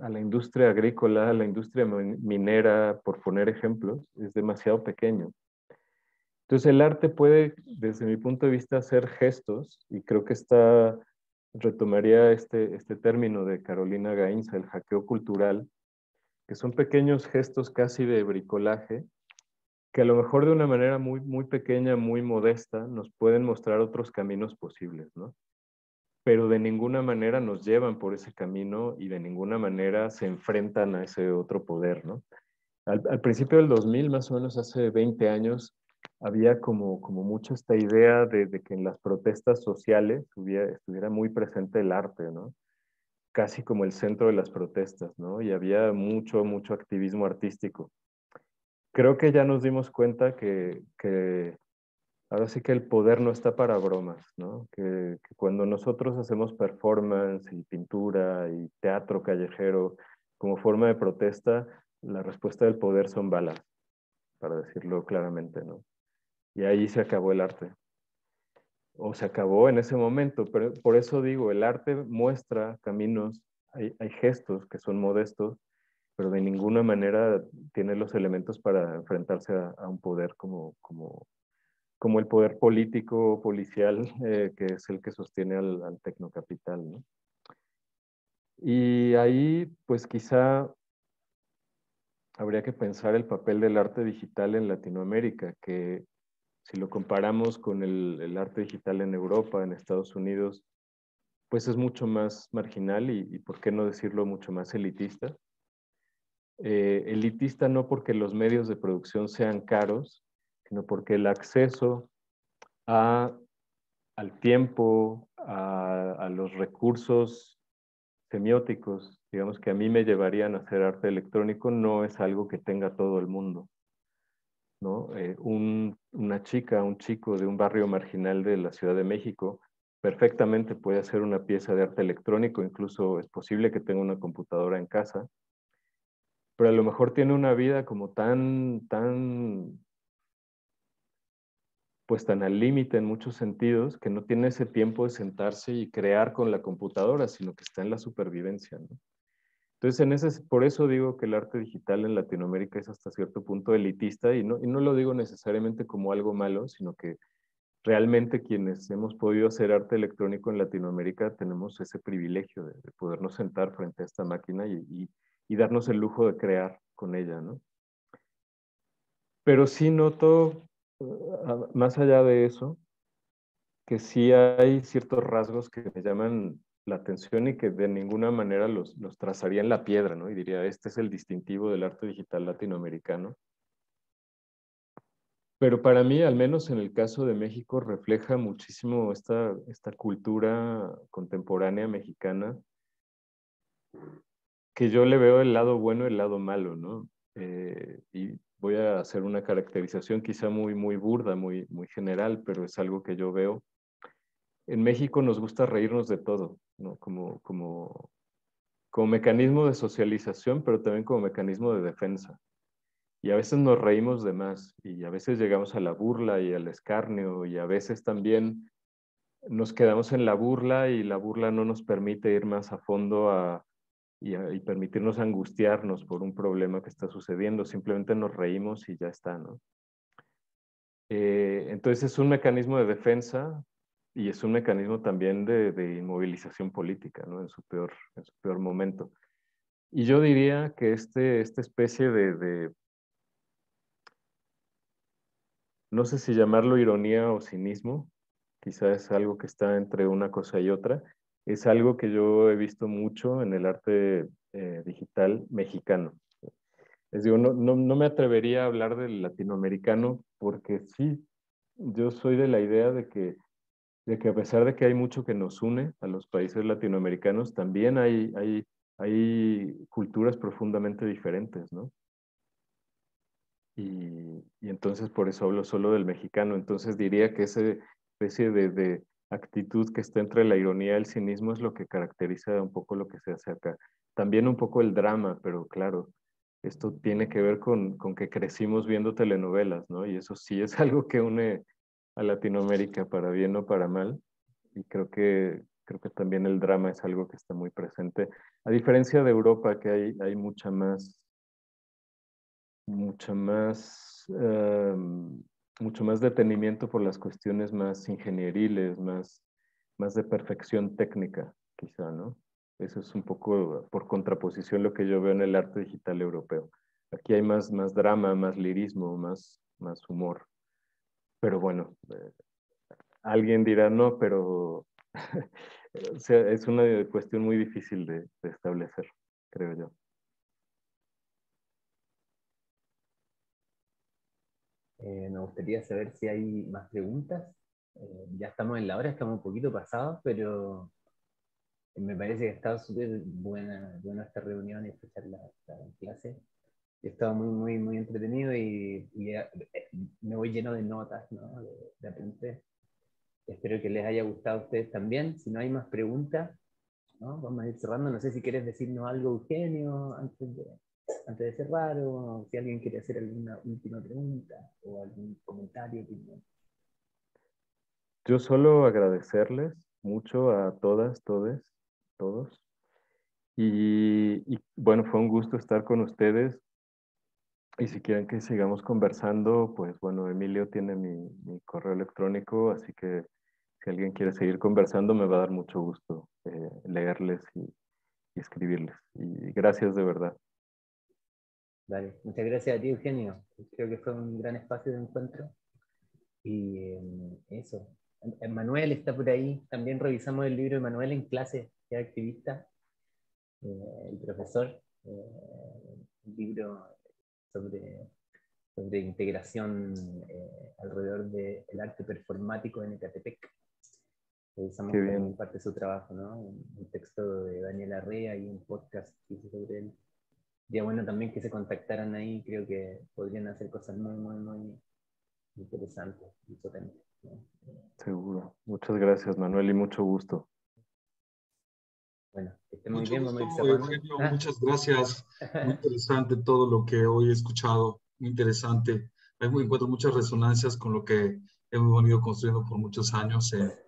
a la industria agrícola, a la industria minera, por poner ejemplos, es demasiado pequeño. Entonces el arte puede, desde mi punto de vista, hacer gestos, y creo que está, retomaría este, este término de Carolina Gainza, el hackeo cultural, que son pequeños gestos casi de bricolaje, que a lo mejor de una manera muy, muy pequeña, muy modesta, nos pueden mostrar otros caminos posibles, ¿no? pero de ninguna manera nos llevan por ese camino y de ninguna manera se enfrentan a ese otro poder, ¿no? Al, principio del 2000, más o menos hace 20 años, había como, como mucho esta idea de, que en las protestas sociales estuviera muy presente el arte, ¿no? Casi como el centro de las protestas, ¿no? Y había mucho, mucho activismo artístico. Creo que ya nos dimos cuenta que, ahora sí que el poder no está para bromas, ¿no? Que, cuando nosotros hacemos performance y pintura y teatro callejero como forma de protesta, la respuesta del poder son balas, para decirlo claramente, ¿no? Y ahí se acabó el arte. O se acabó en ese momento, pero por eso digo, el arte muestra caminos, hay, gestos que son modestos, pero de ninguna manera tiene los elementos para enfrentarse a, un poder como, como, como el poder político policial eh, que es el que sostiene al, tecnocapital. ¿no? Y ahí, pues quizá habría que pensar el papel del arte digital en Latinoamérica, que si lo comparamos con el, arte digital en Europa, en Estados Unidos, pues es mucho más marginal y, por qué no decirlo, mucho más elitista. Eh, elitista no porque los medios de producción sean caros, sino porque el acceso al tiempo, a, los recursos semióticos, digamos que a mí me llevarían a hacer arte electrónico, no es algo que tenga todo el mundo. Eh, una chica, un chico de un barrio marginal de la Ciudad de México perfectamente puede hacer una pieza de arte electrónico, incluso es posible que tenga una computadora en casa, pero a lo mejor tiene una vida como tan, tan pues tan al límite en muchos sentidos que no tiene ese tiempo de sentarse y crear con la computadora, sino que está en la supervivencia. Entonces, en ese, por eso digo que el arte digital en Latinoamérica es hasta cierto punto elitista y no, y no lo digo necesariamente como algo malo, sino que realmente quienes hemos podido hacer arte electrónico en Latinoamérica tenemos ese privilegio de, podernos sentar frente a esta máquina y, y, darnos el lujo de crear con ella, ¿no? Pero sí noto más allá de eso, que sí hay ciertos rasgos que me llaman la atención y que de ninguna manera los, los trazaría en la piedra, ¿no? Y diría, este es el distintivo del arte digital latinoamericano. Pero para mí, al menos en el caso de México, refleja muchísimo esta, esta cultura contemporánea mexicana, que yo le veo el lado bueno y el lado malo, ¿no? Eh, y voy a hacer una caracterización quizá muy, muy burda, muy, muy general, pero es algo que yo veo. En México nos gusta reírnos de todo, ¿no? como, como, como mecanismo de socialización, pero también como mecanismo de defensa. Y a veces nos reímos de más, y a veces llegamos a la burla y al escarnio, y a veces también nos quedamos en la burla y la burla no nos permite ir más a fondo a, y, permitirnos angustiarnos por un problema que está sucediendo. Simplemente nos reímos y ya está, ¿no? Eh, entonces es un mecanismo de defensa y es un mecanismo también de, inmovilización política, ¿no? En su, peor, en su peor momento. Y yo diría que este, esta especie de, de, no sé si llamarlo ironía o cinismo, quizá es algo que está entre una cosa y otra, es algo que yo he visto mucho en el arte eh, digital mexicano. Les digo, no, no, no, me atrevería a hablar del latinoamericano porque sí, yo soy de la idea de que, de que a pesar de que hay mucho que nos une a los países latinoamericanos, también hay, hay, hay culturas profundamente diferentes, ¿no? Y, y, entonces por eso hablo solo del mexicano. Entonces diría que esa especie de, de actitud que está entre la ironía y el cinismo es lo que caracteriza un poco lo que se hace acá. También un poco el drama, pero claro, esto tiene que ver con, con que crecimos viendo telenovelas, ¿no? Y eso sí es algo que une a Latinoamérica para bien o para mal. Y creo que, creo que también el drama es algo que está muy presente. A diferencia de Europa, que hay, hay mucha más, mucha más em, mucho más detenimiento por las cuestiones más ingenieriles, más, más de perfección técnica, quizá, ¿no? Eso es un poco por contraposición lo que yo veo en el arte digital europeo. Aquí hay más, más drama, más lirismo, más, más humor. Pero bueno, eh, alguien dirá no, pero es una cuestión muy difícil de establecer, creo yo. Eh, me gustaría saber si hay más preguntas. Eh, ya estamos en la hora, estamos un poquito pasados, pero me parece que ha estado súper buena, buena esta reunión y escuchar la, clase. He estado muy, muy, muy entretenido y, eh, me voy lleno de notas, ¿no? de, de Espero que les haya gustado a ustedes también. Si no hay más preguntas, ¿no? vamos a ir cerrando. No sé si quieres decirnos algo, Eugenio, antes de, antes de cerrar, o si alguien quiere hacer alguna última pregunta o algún comentario. Yo solo agradecerles mucho a todas, todes, todos. Y, bueno, fue un gusto estar con ustedes. Y si quieren que sigamos conversando, pues bueno, Emilio tiene mi, correo electrónico, así que si alguien quiere seguir conversando, me va a dar mucho gusto eh, leerles y escribirles. Y gracias de verdad. Vale, muchas gracias a ti, Eugenio. Creo que fue un gran espacio de encuentro. Y em, eso. Manuel está por ahí. También revisamos el libro de Manuel en clase, que es activista, eh, el profesor. Eh, un libro sobre, sobre integración eh, alrededor del arte performático en Ecatepec. Revisamos también parte de su trabajo, ¿no? Un texto de Daniel Arrea y un podcast que hizo sobre él sería bueno también que se contactaran ahí, creo que podrían hacer cosas muy, muy, muy interesantes y potentes. Seguro. Muchas gracias, Manuel, y mucho gusto. Bueno, que esté muy bien, ah. Muchas gracias. Muy interesante todo lo que hoy he escuchado. Muy interesante. Hay, encuentro muchas resonancias con lo que hemos venido construyendo por muchos años. Eh,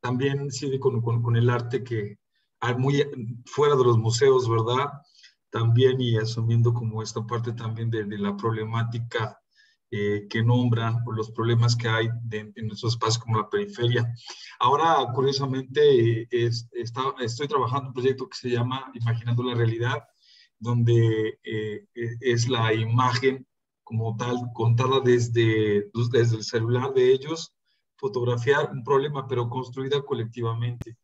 también sí con, con, con, el arte que hay muy fuera de los museos, ¿verdad? También y asumiendo como esta parte también de, de la problemática eh, que nombran los problemas que hay en nuestros espacios como la periferia. Ahora, curiosamente, estoy trabajando un proyecto que se llama Imaginando la Realidad, donde eh, es la imagen como tal, contada desde, desde el celular de ellos, fotografiar un problema, pero construida colectivamente.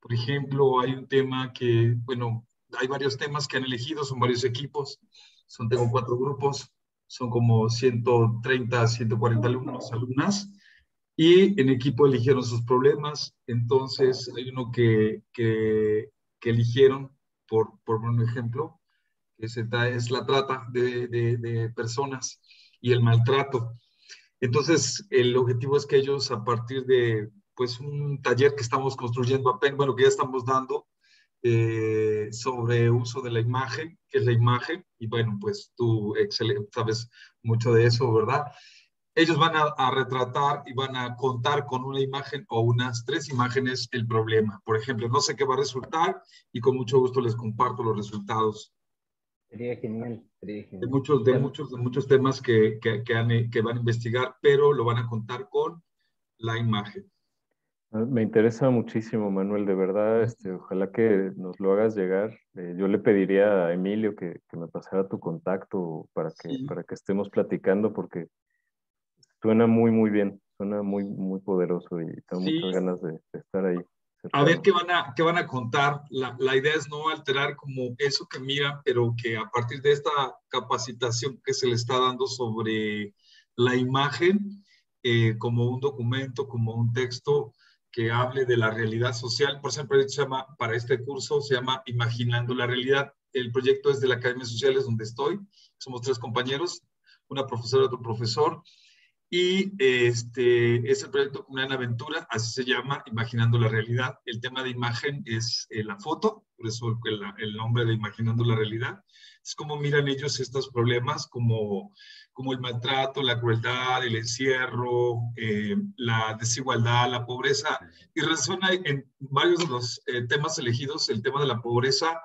Por ejemplo, hay un tema que, bueno, hay varios temas que han elegido, son varios equipos, son, tengo cuatro grupos, son como 130, 140 alumnos, alumnas, y en equipo eligieron sus problemas, entonces hay uno que, que, que eligieron, por, por un ejemplo, que es la trata de, de, personas y el maltrato. Entonces, el objetivo es que ellos, a partir de pues, un taller que estamos construyendo apenas, bueno, que ya estamos dando, eh, sobre uso de la imagen, que es la imagen, y bueno, pues tú sabes mucho de eso, ¿verdad? Ellos van a, a, retratar y van a contar con una imagen o unas tres imágenes el problema. Por ejemplo, no sé qué va a resultar y con mucho gusto les comparto los resultados. Sería genial, sería genial. De muchos, de muchos, de muchos temas que, que, que, han, que van a investigar, pero lo van a contar con la imagen. Me interesa muchísimo, Manuel, de verdad, este, ojalá que nos lo hagas llegar. Eh, yo le pediría a Emilio que, que, me pasara tu contacto para que, sí. para que estemos platicando, porque suena muy, muy bien, suena muy, muy poderoso y tengo sí. muchas ganas de, de, estar ahí. A ver qué van a, qué van a contar. La, la, idea es no alterar como eso que miran, pero que a partir de esta capacitación que se le está dando sobre la imagen, eh, como un documento, como un texto, que hable de la realidad social. Por ejemplo, se llama, para este curso se llama Imaginando la Realidad. El proyecto es de la Academia Sociales donde estoy. Somos tres compañeros, una profesora otro profesor. Y este, es el proyecto Una Aventura, así se llama, Imaginando la Realidad. El tema de imagen es eh, la foto, por eso el, el, nombre de Imaginando la Realidad. Es como miran ellos estos problemas, como como el maltrato, la crueldad, el encierro, eh, la desigualdad, la pobreza. Y resuena en varios de los eh, temas elegidos, el tema de la pobreza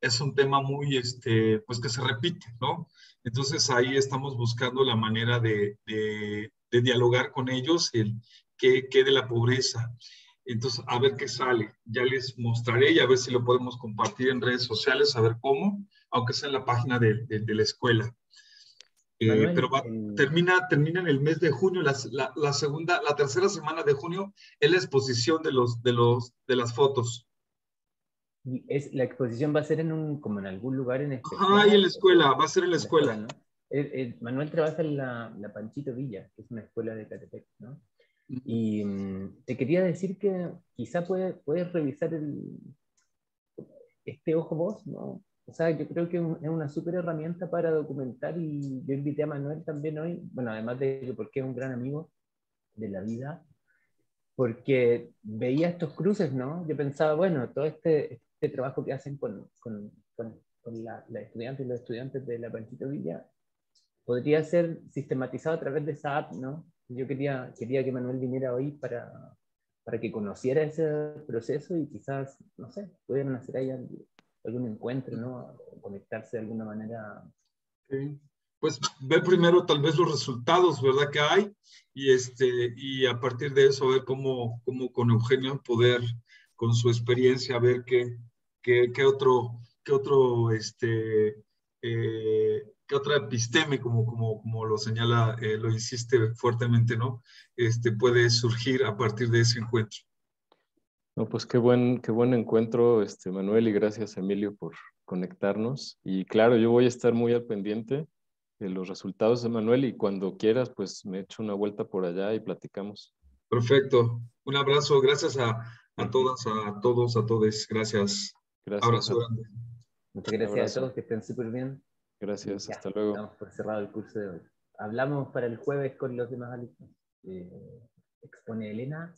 es un tema muy, este, pues que se repite, ¿no? Entonces ahí estamos buscando la manera de, de, de dialogar con ellos, el qué, qué de la pobreza. Entonces, a ver qué sale. Ya les mostraré y a ver si lo podemos compartir en redes sociales, a ver cómo, aunque sea en la página de, de, de la escuela. Eh, pero va, termina, termina en el mes de junio, la, la, la, segunda, la tercera semana de junio es la exposición de, los, de, los, de las fotos. ¿Y es, la exposición va a ser en un, como en algún lugar en especial? Ah, en la escuela, va a ser en la escuela. ¿no? el, el, Manuel trabaja en la, la, Panchito Villa, que es una escuela de Catepec, ¿no? Y um, te quería decir que quizá puedes, puedes revisar el, este ojo vos, ¿no? O sea, yo creo que es una súper herramienta para documentar y yo invité a Manuel también hoy, bueno, además de que porque es un gran amigo de la vida, porque veía estos cruces, ¿no? Yo pensaba, bueno, todo este, este trabajo que hacen con, con, con, con la, la estudiante y los estudiantes de la Panchito Villa podría ser sistematizado a través de esa app, ¿no? Yo quería, quería que Manuel viniera hoy para, para que conociera ese proceso y quizás, no sé, pudieran hacer ahí algún encuentro, ¿no? Conectarse de alguna manera. Sí. Pues ver primero tal vez los resultados, ¿verdad? Que hay y, este, y a partir de eso ver cómo, cómo con Eugenio poder, con su experiencia, ver qué, qué, qué otro, qué otro, este, eh, qué otra episteme, como, como, como lo señala, eh, lo insiste fuertemente, ¿no? Este, puede surgir a partir de ese encuentro. No, pues qué buen, qué buen encuentro, este, Manuel, y gracias, Emilio, por conectarnos. Y claro, yo voy a estar muy al pendiente de los resultados de Manuel y cuando quieras, pues me echo una vuelta por allá y platicamos. Perfecto. Un abrazo. Gracias a, a todas, a todos, a todos. Gracias. Gracias. Abrazo grande. Muchas gracias a todos, que estén súper bien. Gracias, ya, hasta luego. Damos por cerrado el curso de hoy. Hablamos para el jueves con los demás alumnos. Eh, expone Elena,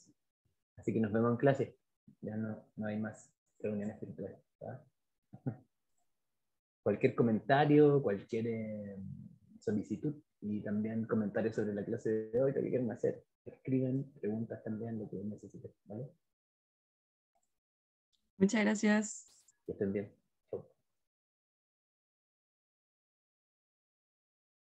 así que nos vemos en clase ya no, no hay más reuniones virtuales. Cualquier comentario, cualquier eh, solicitud, y también comentarios sobre la clase de hoy, lo que quieran hacer. Escriben preguntas también, lo que necesiten, ¿vale? Muchas gracias. Que estén bien.